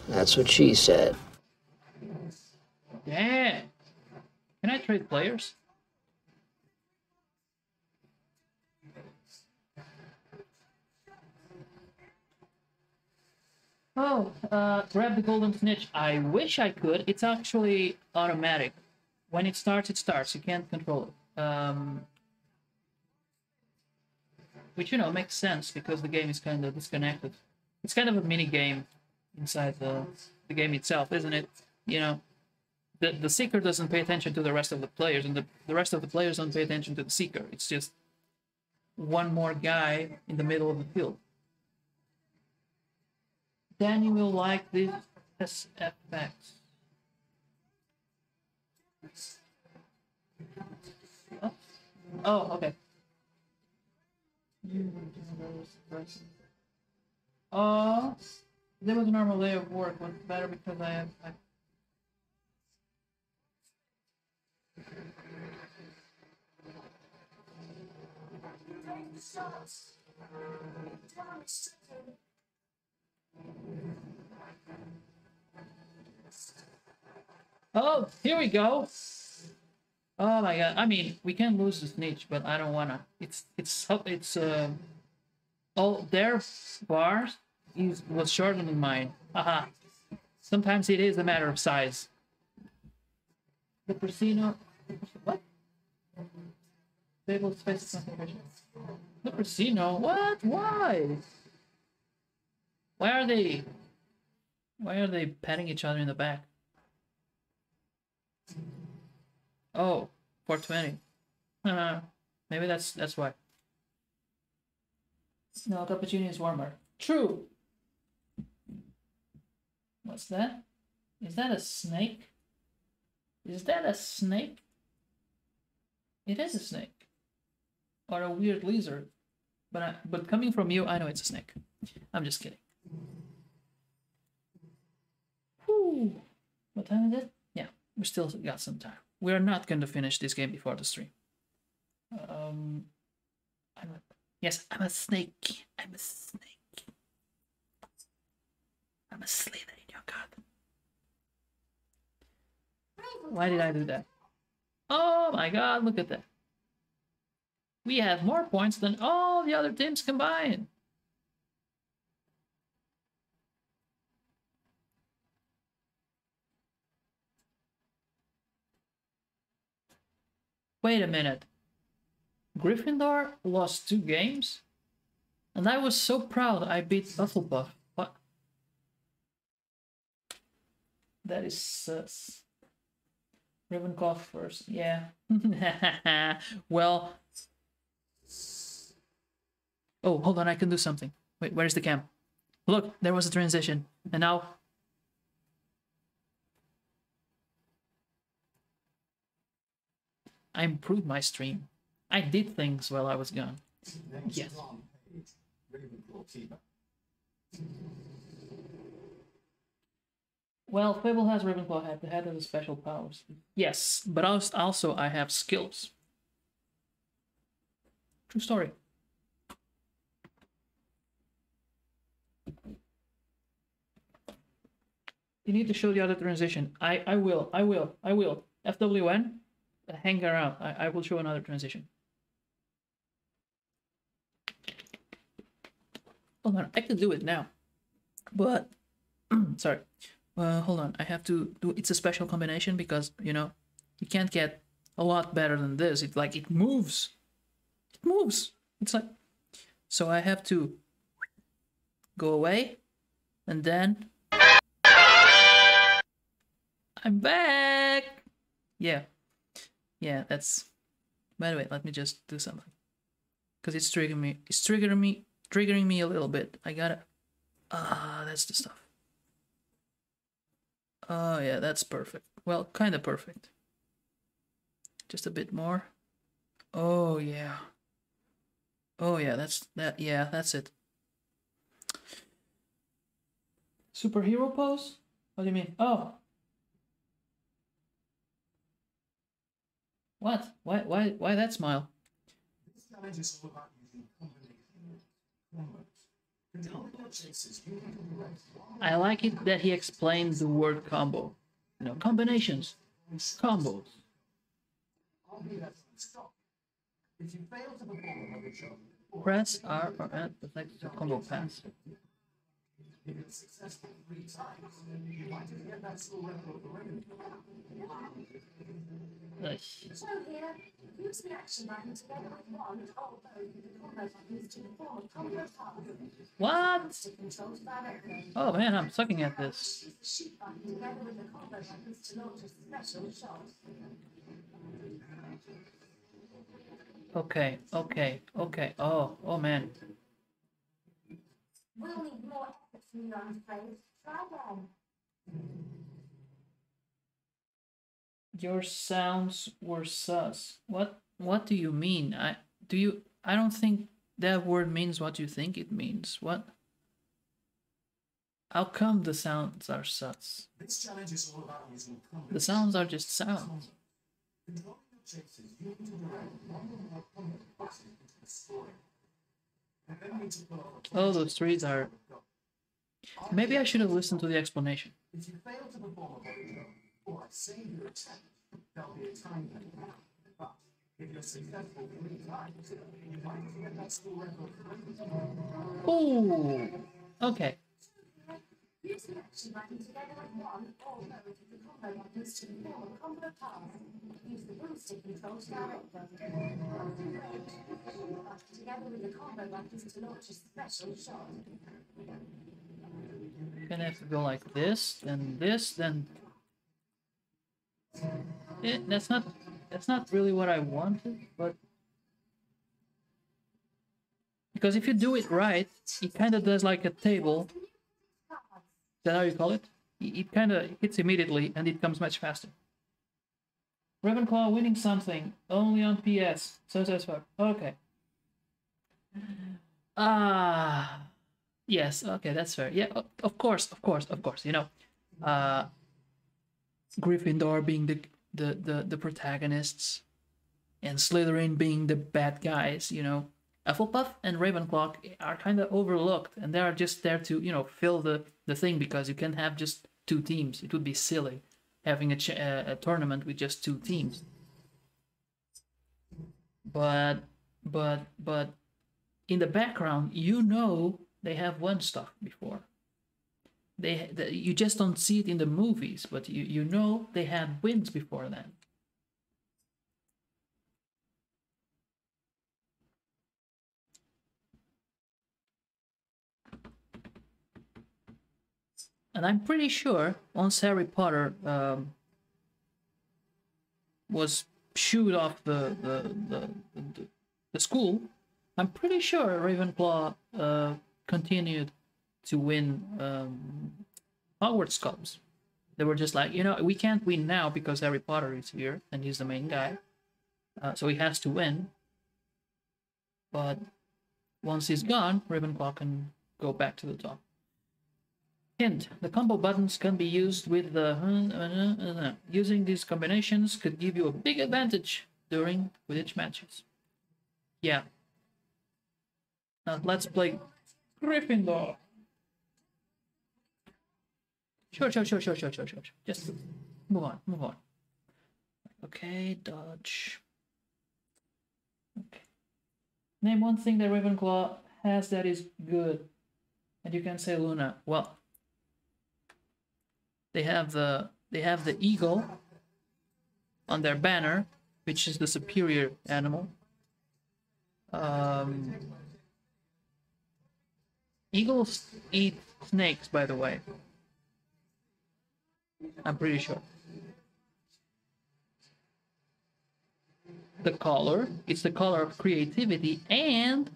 That's what she said. Damn. Can I trade players? Oh, uh, grab the golden snitch. I wish I could. It's actually automatic. When it starts, it starts. You can't control it. Um, which, you know, makes sense because the game is kind of disconnected. It's kind of a mini game inside the, the game itself, isn't it? You know, the, the seeker doesn't pay attention to the rest of the players, and the, the rest of the players don't pay attention to the seeker. It's just one more guy in the middle of the field. Then you will like this SFX. Oh, oh okay. Uh, there was a normal day of work, but better because I have. I, Oh, here we go. Oh my god. I mean, we can lose the snitch, but I don't wanna. It's it's it's uh all their bars is was shorter than mine. Haha. Sometimes it is a matter of size. The Persino what? Stable space. The Persino what? Why? Why are they why are they patting each other in the back? Oh, 420. Uh, maybe that's that's why. No, cappuccino is warmer. True. What's that? Is that a snake? Is that a snake? It is a snake. Or a weird lizard. But I, but coming from you, I know it's a snake. I'm just kidding. What time is it? Yeah, we still got some time. We are not going to finish this game before the stream. Um, I'm a, yes, I'm a snake. I'm a snake. I'm a slither in your garden. Why did I do that? Oh my god, look at that. We have more points than all the other teams combined. Wait a minute. Gryffindor lost two games? And I was so proud I beat Hufflepuff. What? That is sus. Ravenclaw first, yeah. well... Oh, hold on, I can do something. Wait, where's the cam? Look, there was a transition. And now... I improved my stream. I did things while I was gone. Yes. Well, Fable has Ravenclaw head. The head has special powers. Yes, but also I have skills. True story. You need to show the other transition. I, I will, I will, I will. FWN, hang around. I, I will show another transition. Hold on, I can do it now. But, sorry. Hold on, I have to do, it's a special combination because, you know, you can't get a lot better than this. It's like, it moves. It moves. It's like, so I have to go away and then I'm back. Yeah. Yeah, that's by the way, let me just do something. Cause it's triggering me it's triggering me triggering me a little bit. I gotta Ah, that's the stuff. Oh yeah, that's perfect. Well, kinda perfect. Just a bit more. Oh yeah. Oh yeah, that's that yeah, that's it. Superhero pose? What do you mean? Oh. What? Why why why that smile? This challenge is all about using combinations. Combos. In the order of chases, you need to direct one I like it that he explains the word combo. You know, combinations, combos. argue that from stop. If you fail to perform another job, Press R or N to select the combo pass. It's successful three times, you might just get that skill record for revenue. Ugh. Joe here. Use the action button together with one or both of the combo buttons to perform a combo pass. What? Oh man, I'm sucking at this. The the. Okay, okay, okay. Oh, oh man. We'll need more effort from you, I'm afraid. Try again. Your sounds were sus. What what do you mean? I do you I don't think that word means what you think it means. What? How come the sounds are sus? This challenge is all about using The sounds are just sounds. Controlling your chasers, you need to direct one or more combo button into the story. And then need to pull off a Oh, those trees are. Maybe I should have listened to the explanation. If you fail to perform a or save your attempt, there'll be a time limit. But if you're successful three times, you might get that school record Ooh. Okay. Shot. Gonna have to go like this, then this, then. Eh, that's not. That's not really what I wanted, but. Because if you do it right, it kind of does like a table. Is that how you call it? It, it kind of hits immediately, and it comes much faster. Ravenclaw winning something only on PS. So satisfied. Okay. Ah. Yes, okay, that's fair. Yeah, of course, of course, of course. You know, uh, Gryffindor being the the the, the protagonists, and Slytherin being the bad guys. You know, Hufflepuff and Ravenclaw are kind of overlooked, and they are just there to you know fill the the thing because you can't have just two teams. It would be silly having a ch- a tournament with just two teams. But but but in the background, you know they have won stuff before. They, the, you just don't see it in the movies, but you, you know they had wins before then. And I'm pretty sure once Harry Potter um, was shooed off the the, the, the, the school, I'm pretty sure Ravenclaw uh, continued to win um, Hogwarts Cups. They were just like, you know, we can't win now because Harry Potter is here and he's the main guy, uh, so he has to win. But once he's gone, Ravenclaw can go back to the top. Hint: The combo buttons can be used with the uh, using these combinations could give you a big advantage during Quidditch matches. Yeah, now let's play Gryffindor. Sure, sure, sure, sure, sure, sure, sure. Just move on, move on. Okay, dodge. Okay. Name one thing that Ravenclaw has that is good. And you can say Luna. Well, they have the they have the eagle on their banner, which is the superior animal. Um, Eagles eat snakes, by the way. I'm pretty sure. The color, it's the color of creativity, and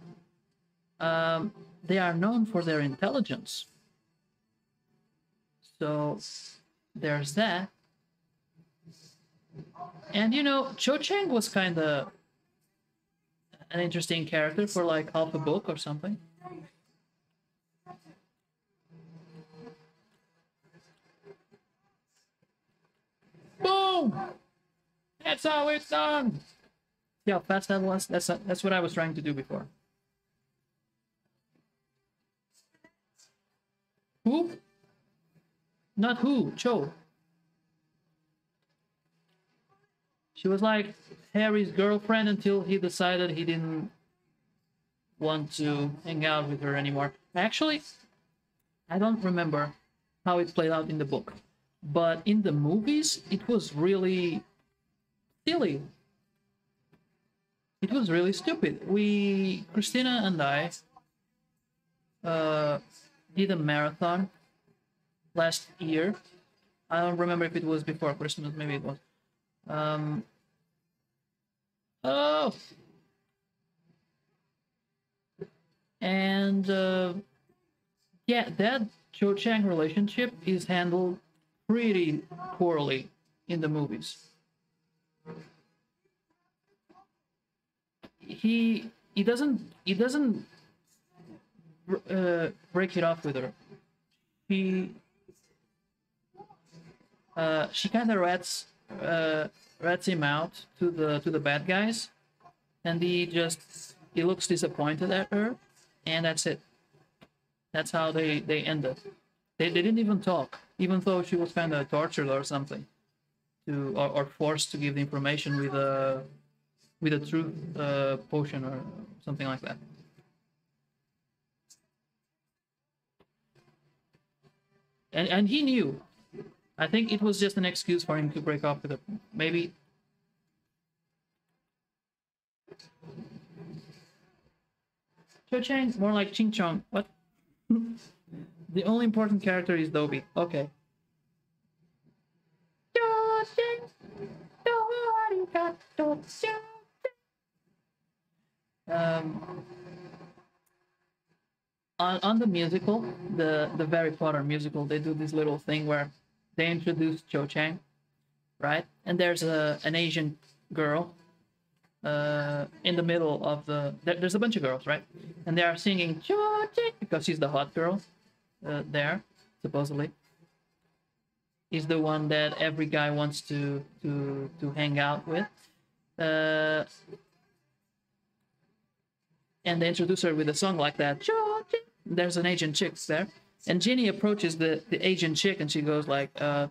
um, they are known for their intelligence. So there's that. And you know, Cho Chang was kind of an interesting character for like half a book or something. Boom! That's how it's done. How fast that was? That's that's what I was trying to do before. Who? Not who, Cho. She was like Harry's girlfriend until he decided he didn't want to hang out with her anymore. Actually, I don't remember how it played out in the book. But in the movies, it was really silly. it was really stupid. We Christina and I uh, did a marathon last year. I don't remember if it was before Christmas. Maybe it was. Um, oh, and uh, yeah, that Cho Chang relationship is handled pretty poorly in the movies. He he doesn't he doesn't uh, break it off with her. He uh, she kind of rats uh, rats him out to the to the bad guys, and he just he looks disappointed at her, and that's it. That's how they they ended. They, they didn't even talk, even though she was kind of tortured or something, to or, or forced to give the information with a with a truth uh, potion or something like that. And and he knew. I think it was just an excuse for him to break up with her. Maybe. Cho Chang, more like Ching Chong. What? the only important character is Dobby. Okay. Um, on, on the musical, the, the Harry Potter musical, they do this little thing where they introduce Cho Chang, right? And there's a an Asian girl uh, in the middle of the. There, there's a bunch of girls, right? And they are singing Cho Chang because she's the hot girl uh, there, supposedly. is the one that every guy wants to to to hang out with. Uh, and they introduce her with a song like that. Chang. There's an Asian chick there, and Ginny approaches the the Asian chick, and she goes like, uh,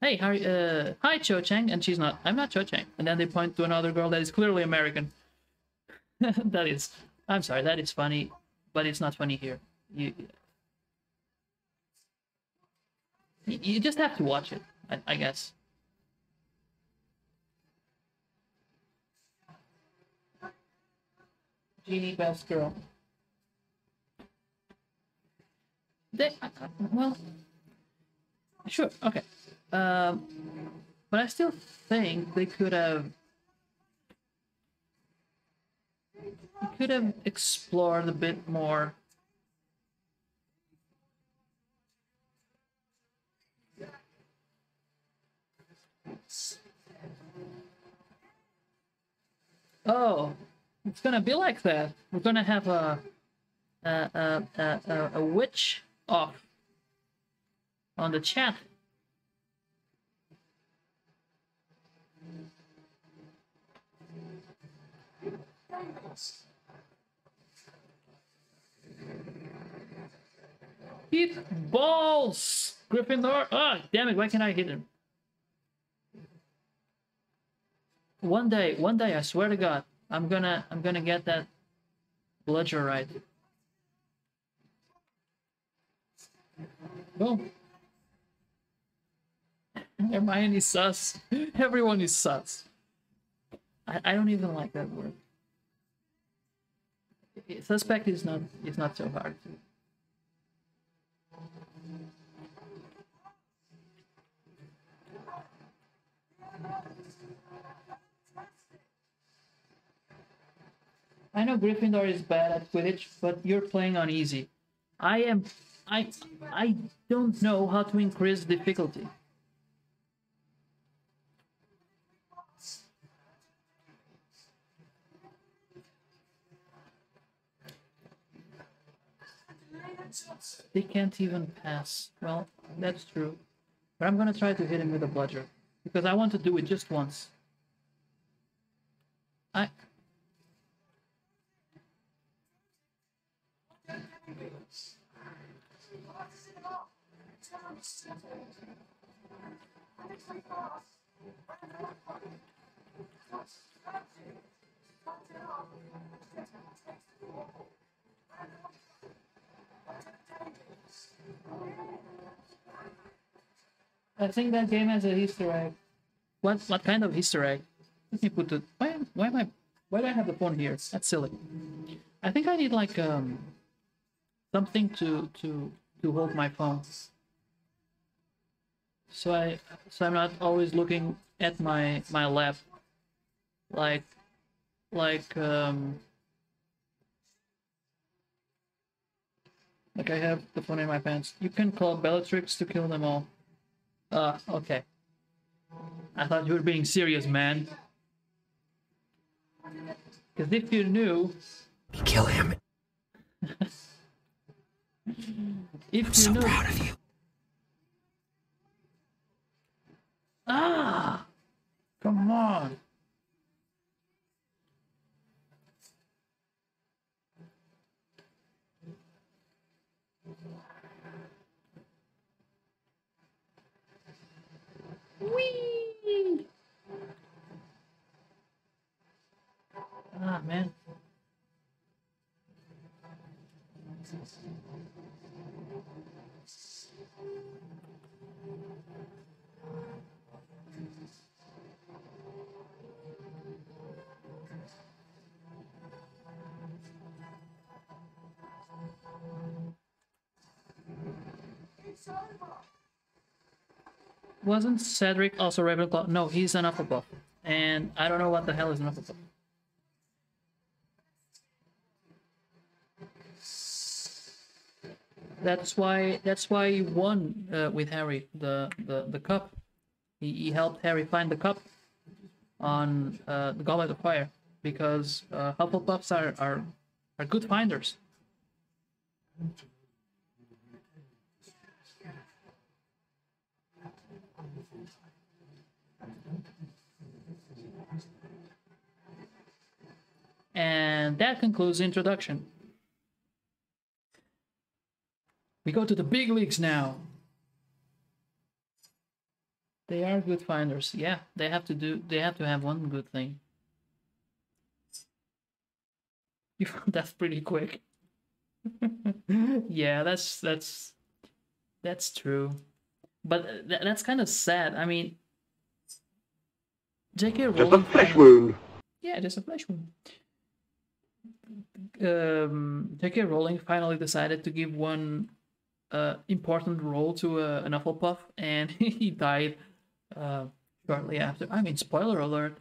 "Hey, how, uh, hi, Cho Chang," and she's not. I'm not Cho Chang. And then they point to another girl that is clearly American. that is, I'm sorry, that is funny, but it's not funny here. You, you, just have to watch it, I, I guess. Genie, best girl. They, well, sure, okay. Um, but I still think they could have could have explored a bit more. Oh, it's gonna be like that. We're gonna have a a a a, a, witch off on the chat. Hit balls! Gryffindor! Ah, damn it, why can't I hit him? One day, one day, I swear to God, I'm gonna, I'm gonna get that bludger right. Boom. Hermione is sus. Everyone is sus. I, I don't even like that word. Suspect is not is not so hard I know Gryffindor is bad at Quidditch, but you're playing on easy. I am I I don't know how to increase difficulty. They can't even pass. Well, that's true. But I'm gonna try to hit him with a bludger. Because I want to do it just once. I I think that game has a Easter egg. What what kind of Easter egg? Let me put it. Why why am I Why do I have the phone here? That's silly. I think I need like um something to to to hold my phone. So I so I'm not always looking at my my lap. Like like um like I have the phone in my pants. You can call Bellatrix to kill them all. Uh okay. I thought you were being serious, man. Because if you knew, Kill him. if you knew, Proud of you. Ah, come on. Whee! Ah, man. Wasn't Cedric also Ravenclaw? No, he's an Hufflepuff. And I don't know what the hell is an Hufflepuff. That's why that's why he won uh, with Harry the, the, the cup. He, he helped Harry find the cup on uh, the Goblet of Fire because uh, Hufflepuffs are, are are good finders. And that concludes the introduction. We go to the big leagues now. They are good finders. Yeah, they have to do they have to have one good thing. You found that pretty quick. yeah, that's that's that's true. But th- that's kind of sad. I mean, J.K. Just a Rowling. flesh wound. Yeah, just a flesh wound. Um, J.K. Rowling finally decided to give one uh, important role to uh, an Hufflepuff, and he died uh, shortly after. I mean, spoiler alert,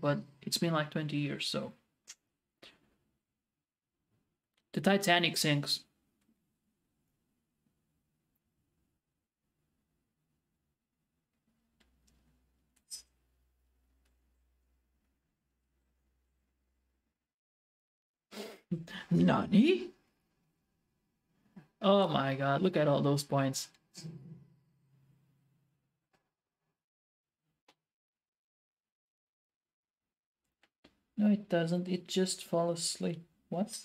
but it's been like 20 years, so. The Titanic sinks. Nani? Oh my god, look at all those points. No, it doesn't. It just falls asleep. What?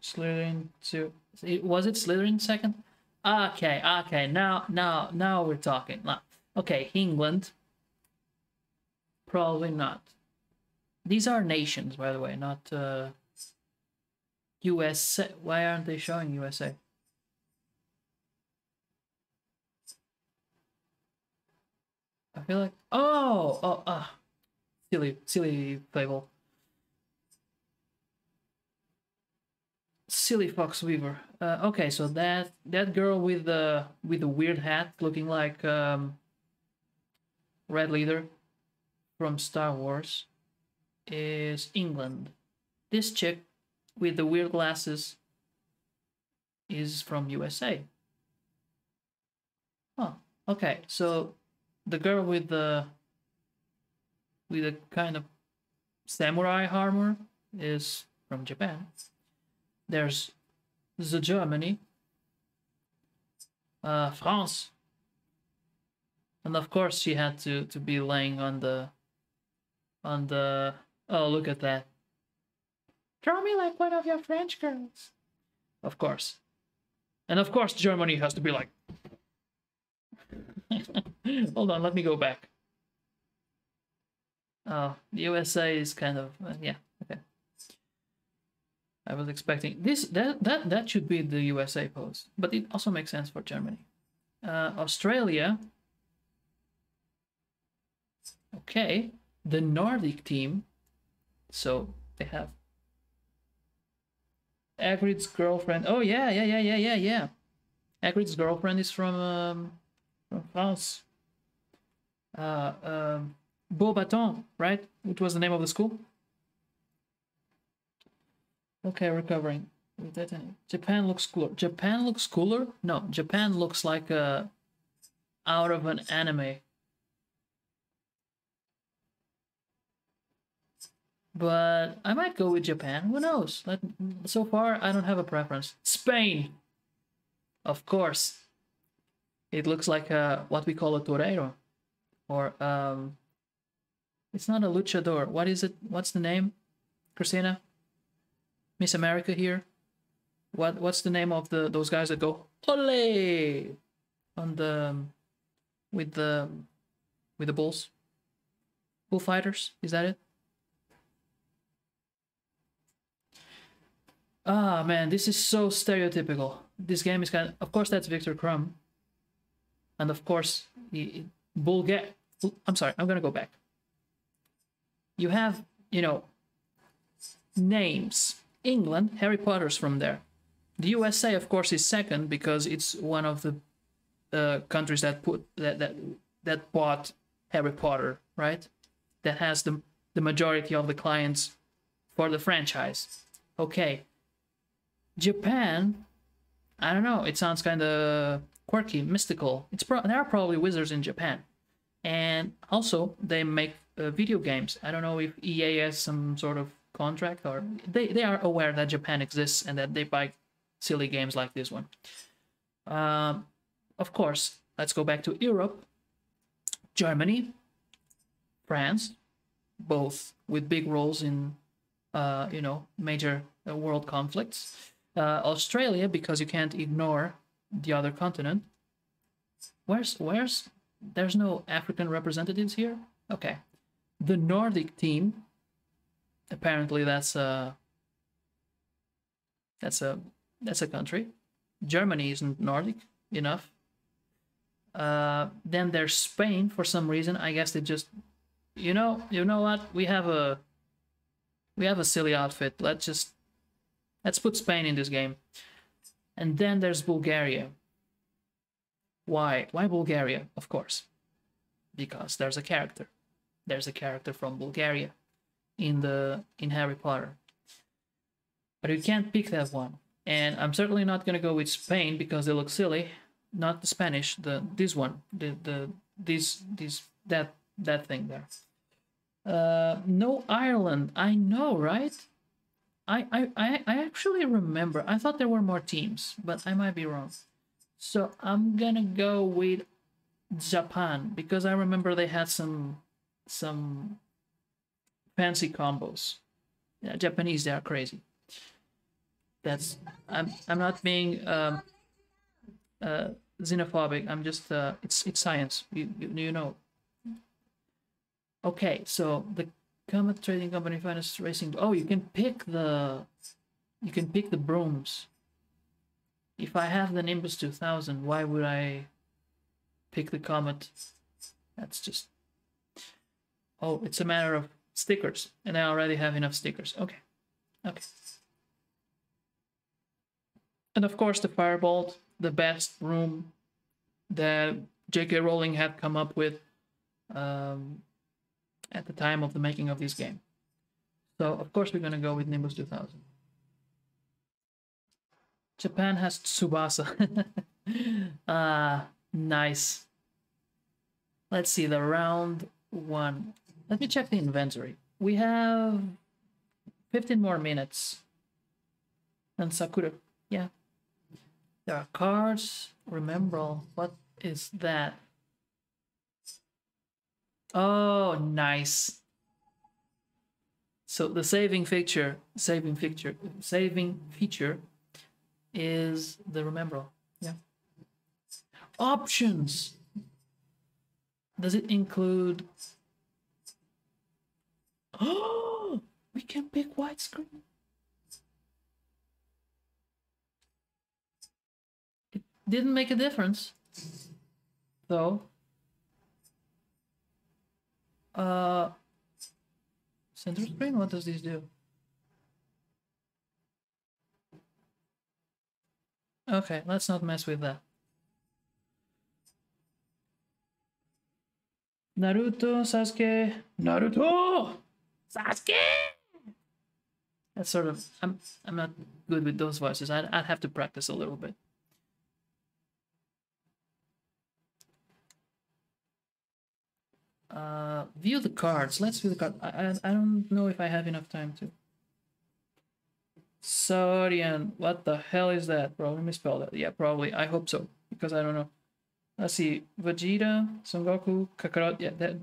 Slytherin two. Was it Slytherin second? Okay, okay. Now, now, now we're talking. Okay, England. Probably not. These are nations, by the way, not uh, USA. Why aren't they showing USA? I feel like oh oh ah, silly silly fable. Silly Fox Weaver. Uh, okay, so that that girl with the with the weird hat, looking like um, Red Leader from Star Wars, is England. This chick with the weird glasses is from USA. Oh, okay. So the girl with the with a kind of samurai armor is from Japan. There's the Germany, uh, France, and of course she had to to be laying on the on the. Oh, look at that! Draw me like one of your French girls. Of course, and of course Germany has to be like. Hold on, let me go back. Oh, the USA is kind of uh, yeah. Okay. I was expecting this that that that should be the USA post, but it also makes sense for Germany. Uh, Australia. Okay, the Nordic team. So they have Hagrid's girlfriend. Oh yeah, yeah, yeah, yeah, yeah, yeah. Hagrid's girlfriend is from um, from France. Uh, um, Beaubaton, right? Which was the name of the school. Okay, recovering. Uh, Japan looks cooler. Japan looks cooler? No, Japan looks like a out of an anime. But I might go with Japan. Who knows? Let, so far, I don't have a preference. Spain, of course. It looks like a, what we call a torero, or um, it's not a luchador. What is it? What's the name? Christina, Miss America here. What what's the name of the those guys that go ole on the with the with the bulls? Bullfighters, is that it? Ah man, this is so stereotypical. This game is kind of, of course that's Viktor Krum. And of course, he, Bulga I'm sorry, I'm gonna go back. You have, you know, names. England, Harry Potter's from there. The USA, of course, is second because it's one of the uh, countries that put that that that bought Harry Potter, right? That has the the majority of the clients for the franchise. Okay. Japan, I don't know. It sounds kind of quirky, mystical. It's pro- there are probably wizards in Japan, and also they make uh, video games. I don't know if EA has some sort of contract or they they are aware that Japan exists and that they buy silly games like this one. Um, of course, let's go back to Europe. Germany, France, both with big roles in, uh, you know, major uh, world conflicts. Uh, Australia, because you can't ignore the other continent. Where's where's there's no African representatives here? Okay, the Nordic team. Apparently, that's a that's a that's a country. Germany isn't Nordic enough. Uh, then there's Spain for some reason. I guess they just, you know, you know what? We have a, we have a silly outfit. Let's just, let's put Spain in this game. And then there's Bulgaria. Why? Why Bulgaria? Of course, because there's a character. There's a character from Bulgaria in the in Harry Potter. But you can't pick that one and I'm certainly not gonna go with Spain because they look silly. Not the Spanish, the this one, the the this this that that thing there. Uh, no Ireland. I know, right? I, I I actually remember. I thought there were more teams, but I might be wrong. So I'm gonna go with Japan because I remember they had some some fancy combos. Yeah, Japanese, they are crazy that's I'm I'm not being um, uh, xenophobic. I'm just uh, it's it's science. You, you you know. Okay, so the Comet Trading Company Finance Racing. Oh, you can pick the you can pick the brooms. If I have the Nimbus 2000, why would I pick the Comet? That's just. Oh, it's a matter of stickers, and I already have enough stickers. Okay, okay. And of course, the Firebolt, the best room that J.K. Rowling had come up with um, at the time of the making of this game. So, of course, we're going to go with Nimbus 2000. Japan has Tsubasa. ah, nice. Let's see, the round one. Let me check the inventory. We have 15 more minutes. And Sakura, yeah, there are cards. Remember, what is that? Oh, nice. So the saving feature, saving feature, saving feature is the remember. Yeah. Options. Does it include? Oh, we can pick widescreen. It didn't make a difference though uh Center screen? What does this do? Okay, let's not mess with that. Naruto, Sasuke, Naruto, Sasuke. That's sort of I'm I'm not good with those voices. I'd I'd have to practice a little bit. Uh, view the cards. Let's view the card. I, I I don't know if I have enough time to. Sorian, what the hell is that? Probably misspelled that. Yeah, probably. I hope so because I don't know. Let's see. Vegeta, Son Goku, Kakarot. Yeah, that.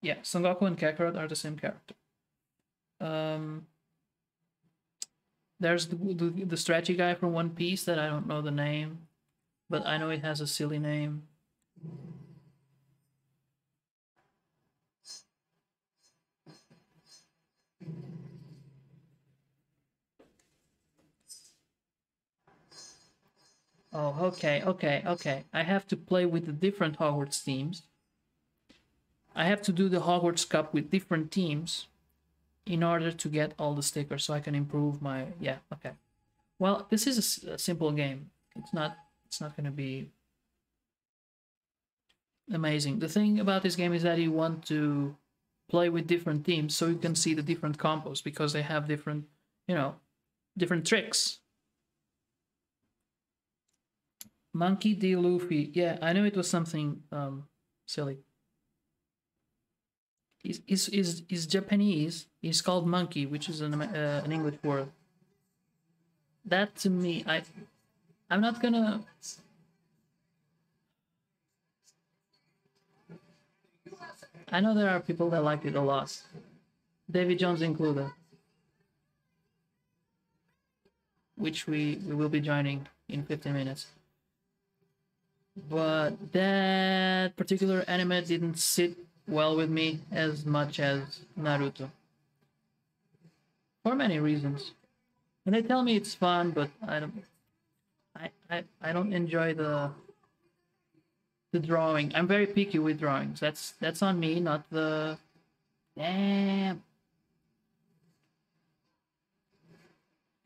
Yeah, Son Goku and Kakarot are the same character. Um. There's the, the the stretchy guy from One Piece that I don't know the name, but I know it has a silly name. Oh, okay, okay, okay. I have to play with the different Hogwarts teams. I have to do the Hogwarts Cup with different teams in order to get all the stickers so I can improve my yeah, okay. Well, this is a a, simple game. It's not it's not going to be amazing. The thing about this game is that you want to play with different teams so you can see the different combos because they have different, you know, different tricks. Monkey D. Luffy. Yeah, I know it was something um silly. Is is is is Japanese? It's called monkey, which is an uh, an English word. That to me, I I'm not gonna. I know there are people that like it a lot. David Jones included. Which we, we will be joining in 15 minutes but that particular anime didn't sit well with me as much as Naruto. For many reasons. And they tell me it's fun, but I don't I, I, I don't enjoy the the drawing. I'm very picky with drawings. That's that's on me, not the damn.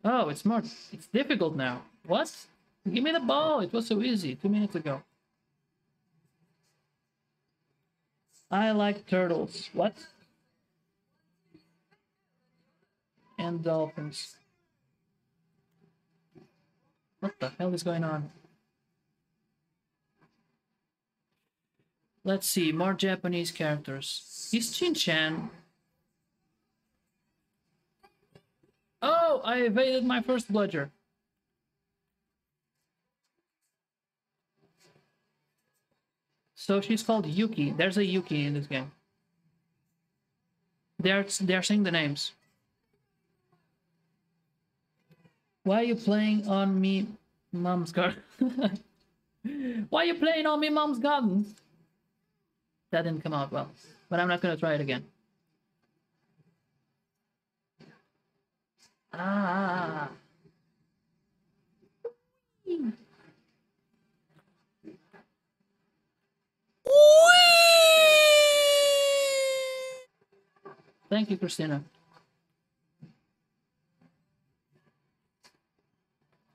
Oh, it's more it's difficult now. What? Give me the ball. It was so easy two minutes ago. I like turtles. What? And dolphins. What the hell is going on? Let's see, more Japanese characters. Is Shin-chan... Oh, I evaded my first bludger. So she's called Yuki. There's a Yuki in this game. They're they're saying the names. Why are you playing on me, mom's garden? Why are you playing on me, mom's garden? That didn't come out well, but I'm not gonna try it again. Ah. Thank you, Christina.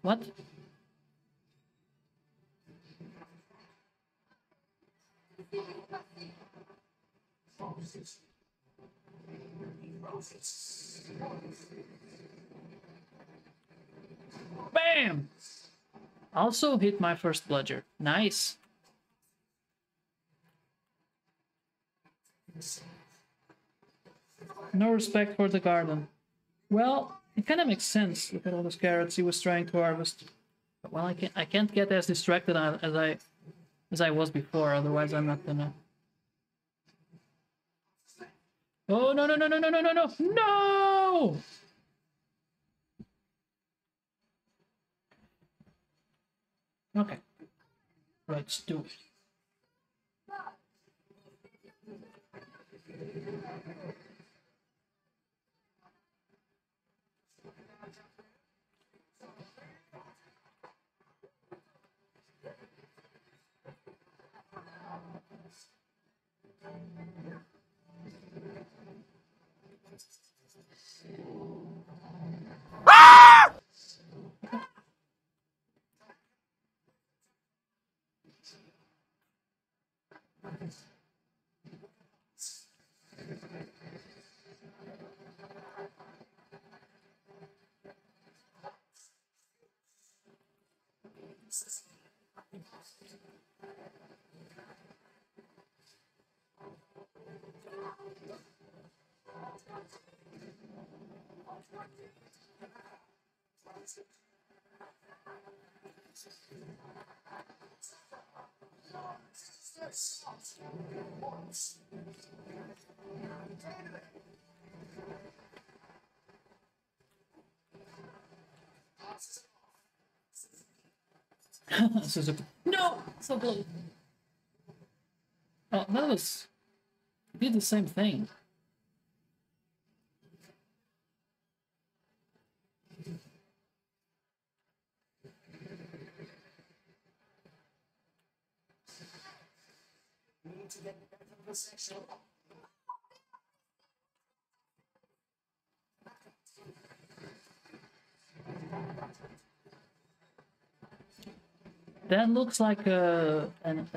What? Bam! Also hit my first bludger. Nice. No respect for the garden. Well, it kind of makes sense. Look at all those carrots he was trying to harvest. But, well, I can't. I can't get as distracted as I as I was before. Otherwise, I'm not gonna. Oh no no no no no no no no no! Okay, let's do it. Ah! No! So blue. Oh, that was. Did the same thing. That looks like a, an,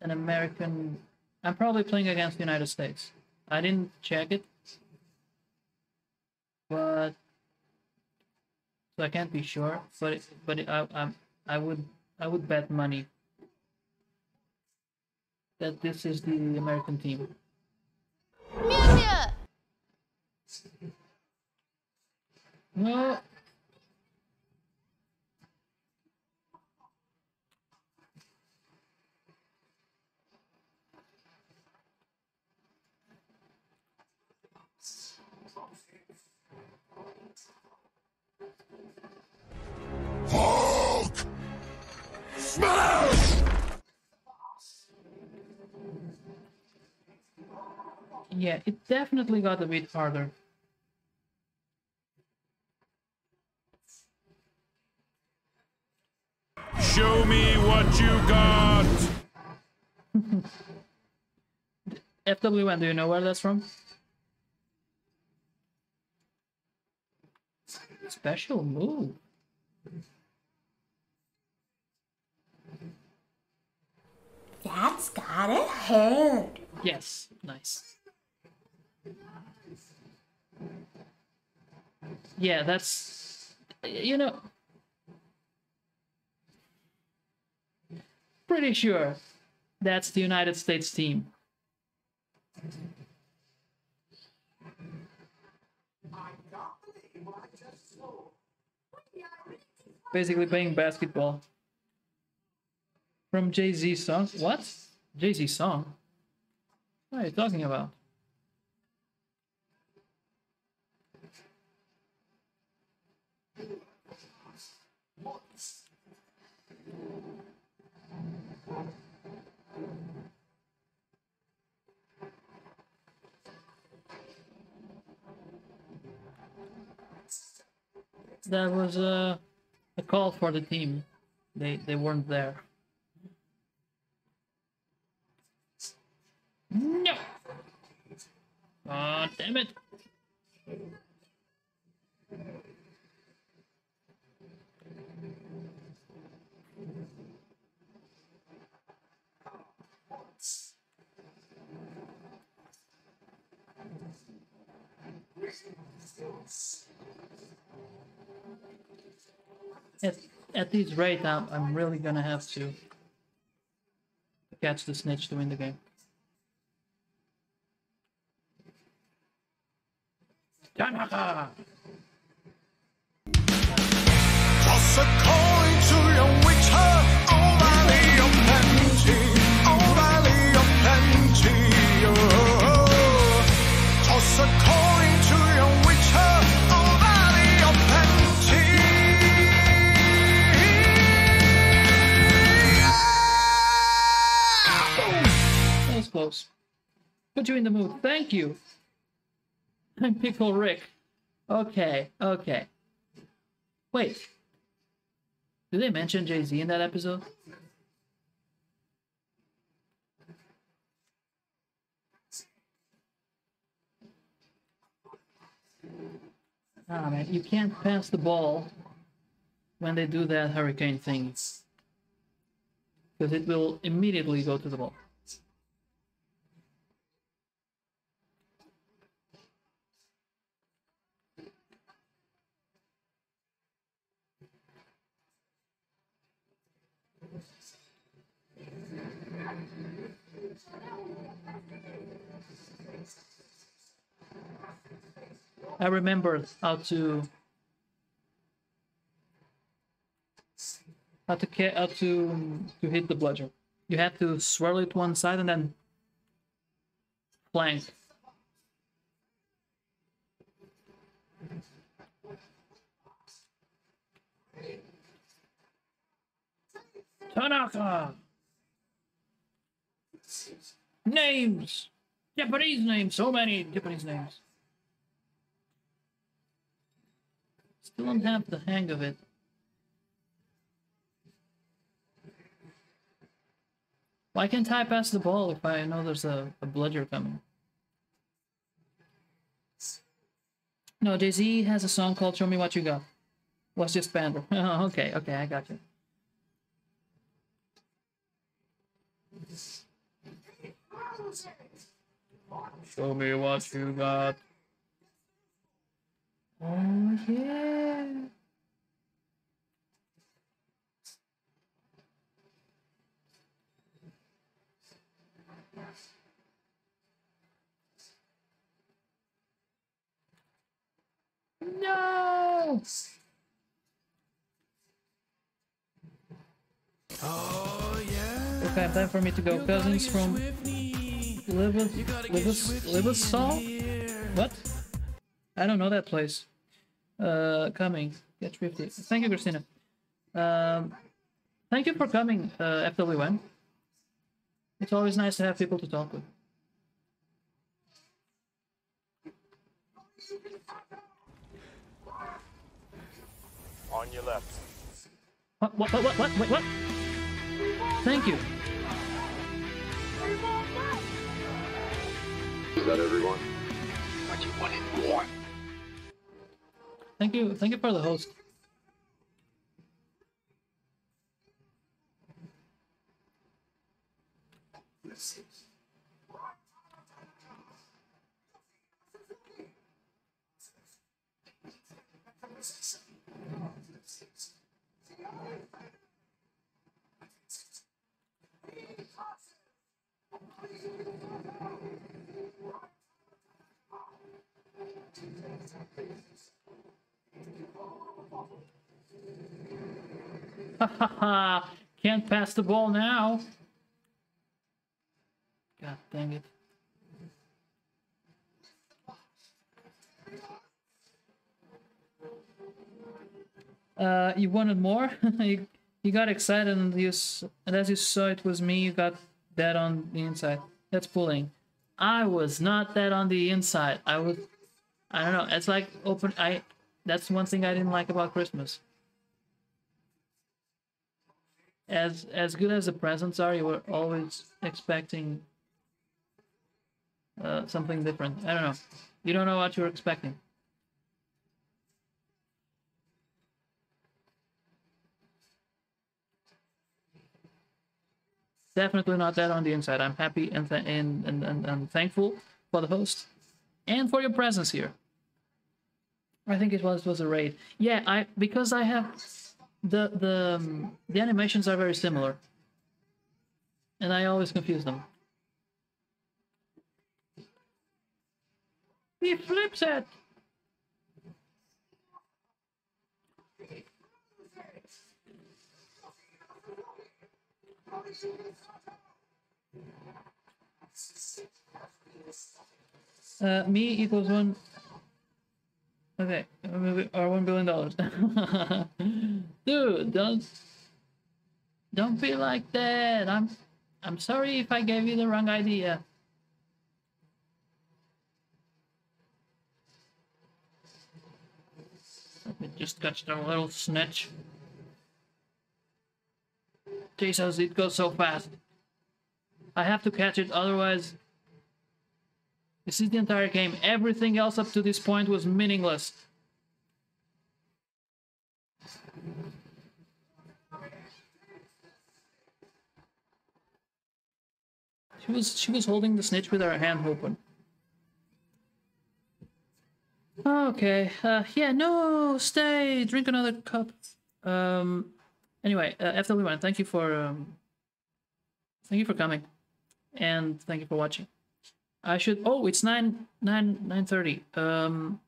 an American. I'm probably playing against the United States. I didn't check it, but so I can't be sure. But it, but it, I I I would I would bet money that this is the American team. No. Hulk! Smash! Yeah, it definitely got a bit harder. Show me what you got! FW1, do you know where that's from? Special move. That's gotta hurt. Yes, nice. Yeah, that's you know pretty sure that's the United States team. Basically playing basketball. From Jay-Z song? What? Jay-Z song? What are you talking about? That was a, a call for the team. They they weren't there. No. Ah, damn it. At, at this rate, I'm, I'm really gonna have to catch the snitch to win the game. Tanaka! Toss a coin to your witcher. Put you in the mood. Thank you. I'm Pickle Rick. Okay, okay. Wait. Did they mention Jay Z in that episode? Ah, man, you can't pass the ball when they do that hurricane thing. Because it will immediately go to the ball. I remembered how to how to how to to hit the bludger. You have to swirl it one side and then flank. Tanaka. Names. Japanese names. So many Japanese names. Still don't have the hang of it. Why can't I pass the ball if I know there's a, a bludger coming? No, Jay Z has a song called Show Me What You Got. Was just Panda. Oh, okay, okay, I got you. Show me what you got. Oh, yeah. No! Oh, yeah. Okay, time for me to go. Cousins from Libas, Libas, Limassol? What? I don't know that place. Uh, coming. Get thrifty. Thank you, Christina. Um, thank you for coming, uh, FWN. It's always nice to have people to talk with. On your left. What? What? What? What? What? Wait, what? Thank you. Is that everyone? What you wanted more. Thank you. Thank you for the host. Can't pass the ball now. God dang it. Uh, you wanted more? you, you got excited and you and as you saw it was me, you got that on the inside. That's bullying. I was not that on the inside. I was I don't know. It's like open I that's one thing I didn't like about Christmas. As as good as the presents are, you were always expecting uh, something different. I don't know. You don't know what you're expecting. Definitely not that on the inside. I'm happy and and, and, and, and thankful for the host and for your presence here. I think it was was a raid. Yeah, I because I have the the um, the animations are very similar, and I always confuse them. He flips it. Uh, me equals one. Okay, or one billion dollars. Dude, don't don't be like that. I'm I'm sorry if I gave you the wrong idea. Let me just catch the little snitch. Jesus, it goes so fast. I have to catch it, otherwise. This is the entire game. Everything else up to this point was meaningless. She was she was holding the snitch with her hand open. Okay. Uh, yeah. No. Stay. Drink another cup. Um. Anyway, uh, FW1, thank you for um. Thank you for coming. and thank you for watching. I should. Oh, it's nine nine nine thirty. Um,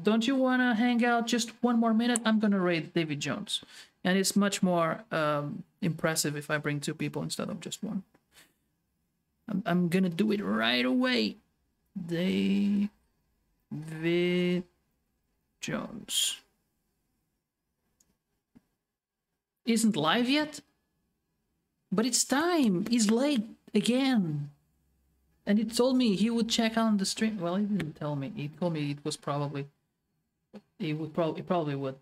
don't you want to hang out just one more minute? I'm gonna raid David Jones, and it's much more um impressive if I bring two people instead of just one. I'm I'm gonna do it right away. David Jones isn't live yet, but it's time. He's late again. And he told me he would check on the stream. Well, he didn't tell me. He told me it was probably. He would probably. Probably would.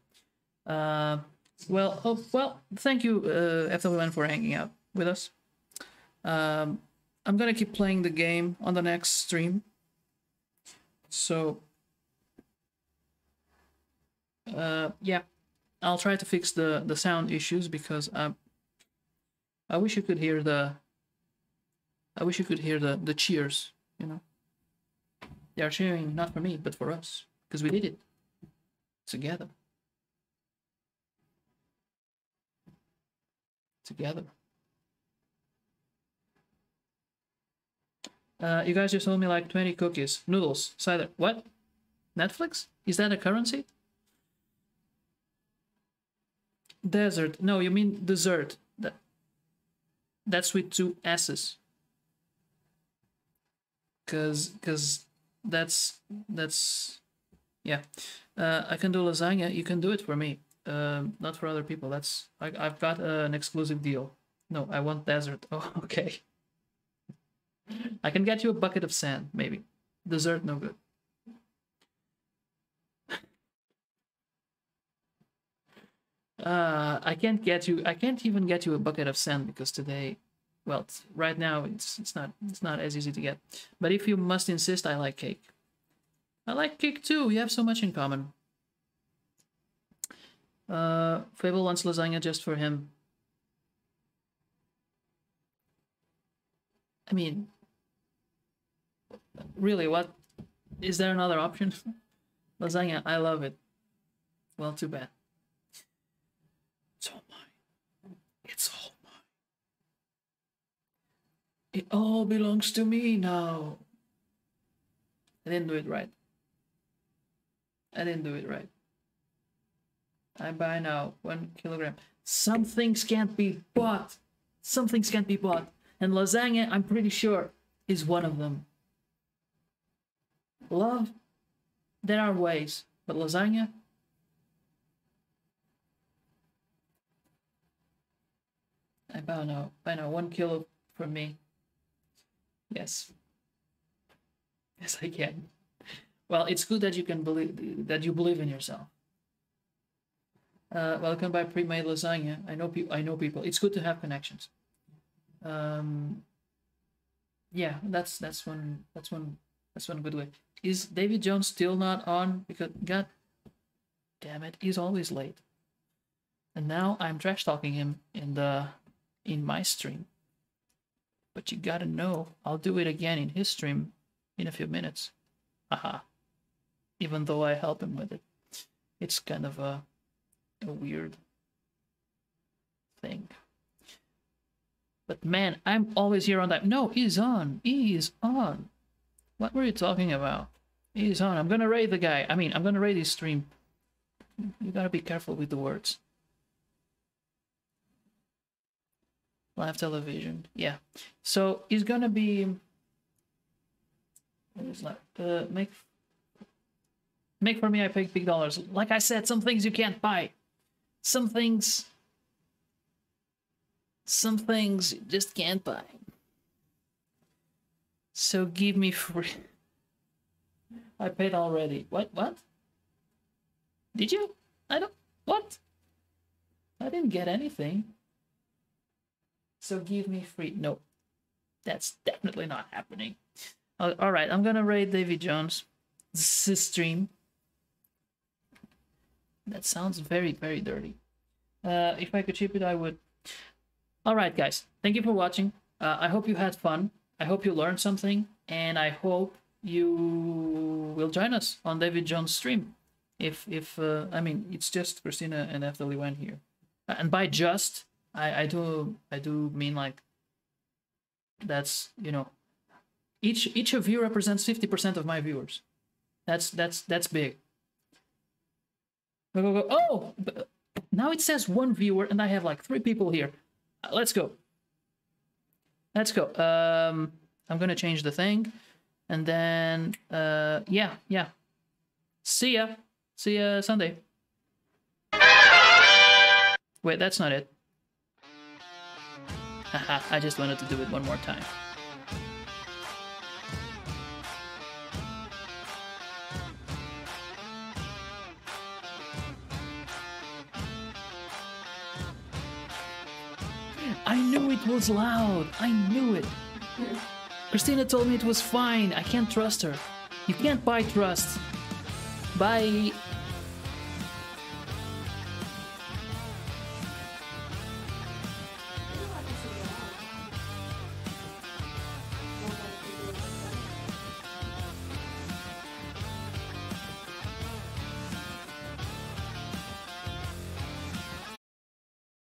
Uh, well, oh, well. Thank you, uh, FW1, for hanging out with us. Um, I'm gonna keep playing the game on the next stream. So. Uh, yeah, I'll try to fix the the sound issues because I. I wish you could hear the I wish you could hear the, the cheers, you know. They are cheering not for me, but for us, because we did it together. Together. Uh, you guys just told me like 20 cookies. Noodles. Cider. What? Netflix? Is that a currency? Desert. No, you mean dessert. That, that's with two S's because because that's that's yeah. Uh, i can do lasagna you can do it for me. Um, not for other people that's I, i've got uh, an exclusive deal. No i want desert oh okay. I can get you a bucket of sand maybe. Dessert no good. Uh i can't get you i can't even get you a bucket of sand because today well right now it's it's not it's not as easy to get. But if you must insist i like cake. I like cake too. We have so much in common. Uh fable wants lasagna just for him. I mean really what is there another option? Lasagna i love it. Well too bad. It's all mine. It's all it all belongs to me now. I didn't do it right. I didn't do it right. I buy now one kilogram. Some things can't be bought. Some things can't be bought. And lasagna, I'm pretty sure, is one of them. Love, there are ways. But lasagna? I buy now. Buy now one kilo for me. Yes. Yes, I can. Well, it's good that you can believe that you believe in yourself. Uh, welcome by pre-made lasagna. I know people. I know people. It's good to have connections. Um. Yeah, that's that's one. That's one. That's one good way. Is David Jones still not on? Because God, damn it, he's always late. And now I'm trash talking him in the in my stream. But you gotta know, I'll do it again in his stream in a few minutes. Haha. Even though I help him with it. It's kind of a, a weird thing. But man, I'm always here on time. No, he's on. He's on. What were you talking about? He's on. I'm gonna raid the guy. I mean, I'm gonna raid his stream. You gotta be careful with the words. Live television. Yeah. So it's gonna be it's like uh, make make for me i pay big dollars. Like i said some things you can't buy. Some things some things you just can't buy. So give me free. I paid already. What what? Did you? I don't what? I didn't get anything so give me free. No, that's definitely not happening. Uh, all right, I'm gonna raid David Jones. This is stream. That sounds very, very dirty. Uh, if I could ship it, I would. All right, guys. Thank you for watching. Uh, I hope you had fun. I hope you learned something, and I hope you will join us on David Jones' stream. If, if uh, I mean, it's just Christina and FW1 here, and by just I I do I do mean like that's you know, each each of you represents fifty percent of my viewers. That's that's that's big. Go go go! Oh, now it says one viewer, and I have like three people here. Uh, let's go. Let's go. Um, I'm gonna change the thing, and then uh, yeah, yeah. See ya. See ya Sunday. Wait, that's not it. Haha, I just wanted to do it one more time. I knew it was loud. I knew it. Christina told me it was fine. I can't trust her. You can't buy trust. Bye.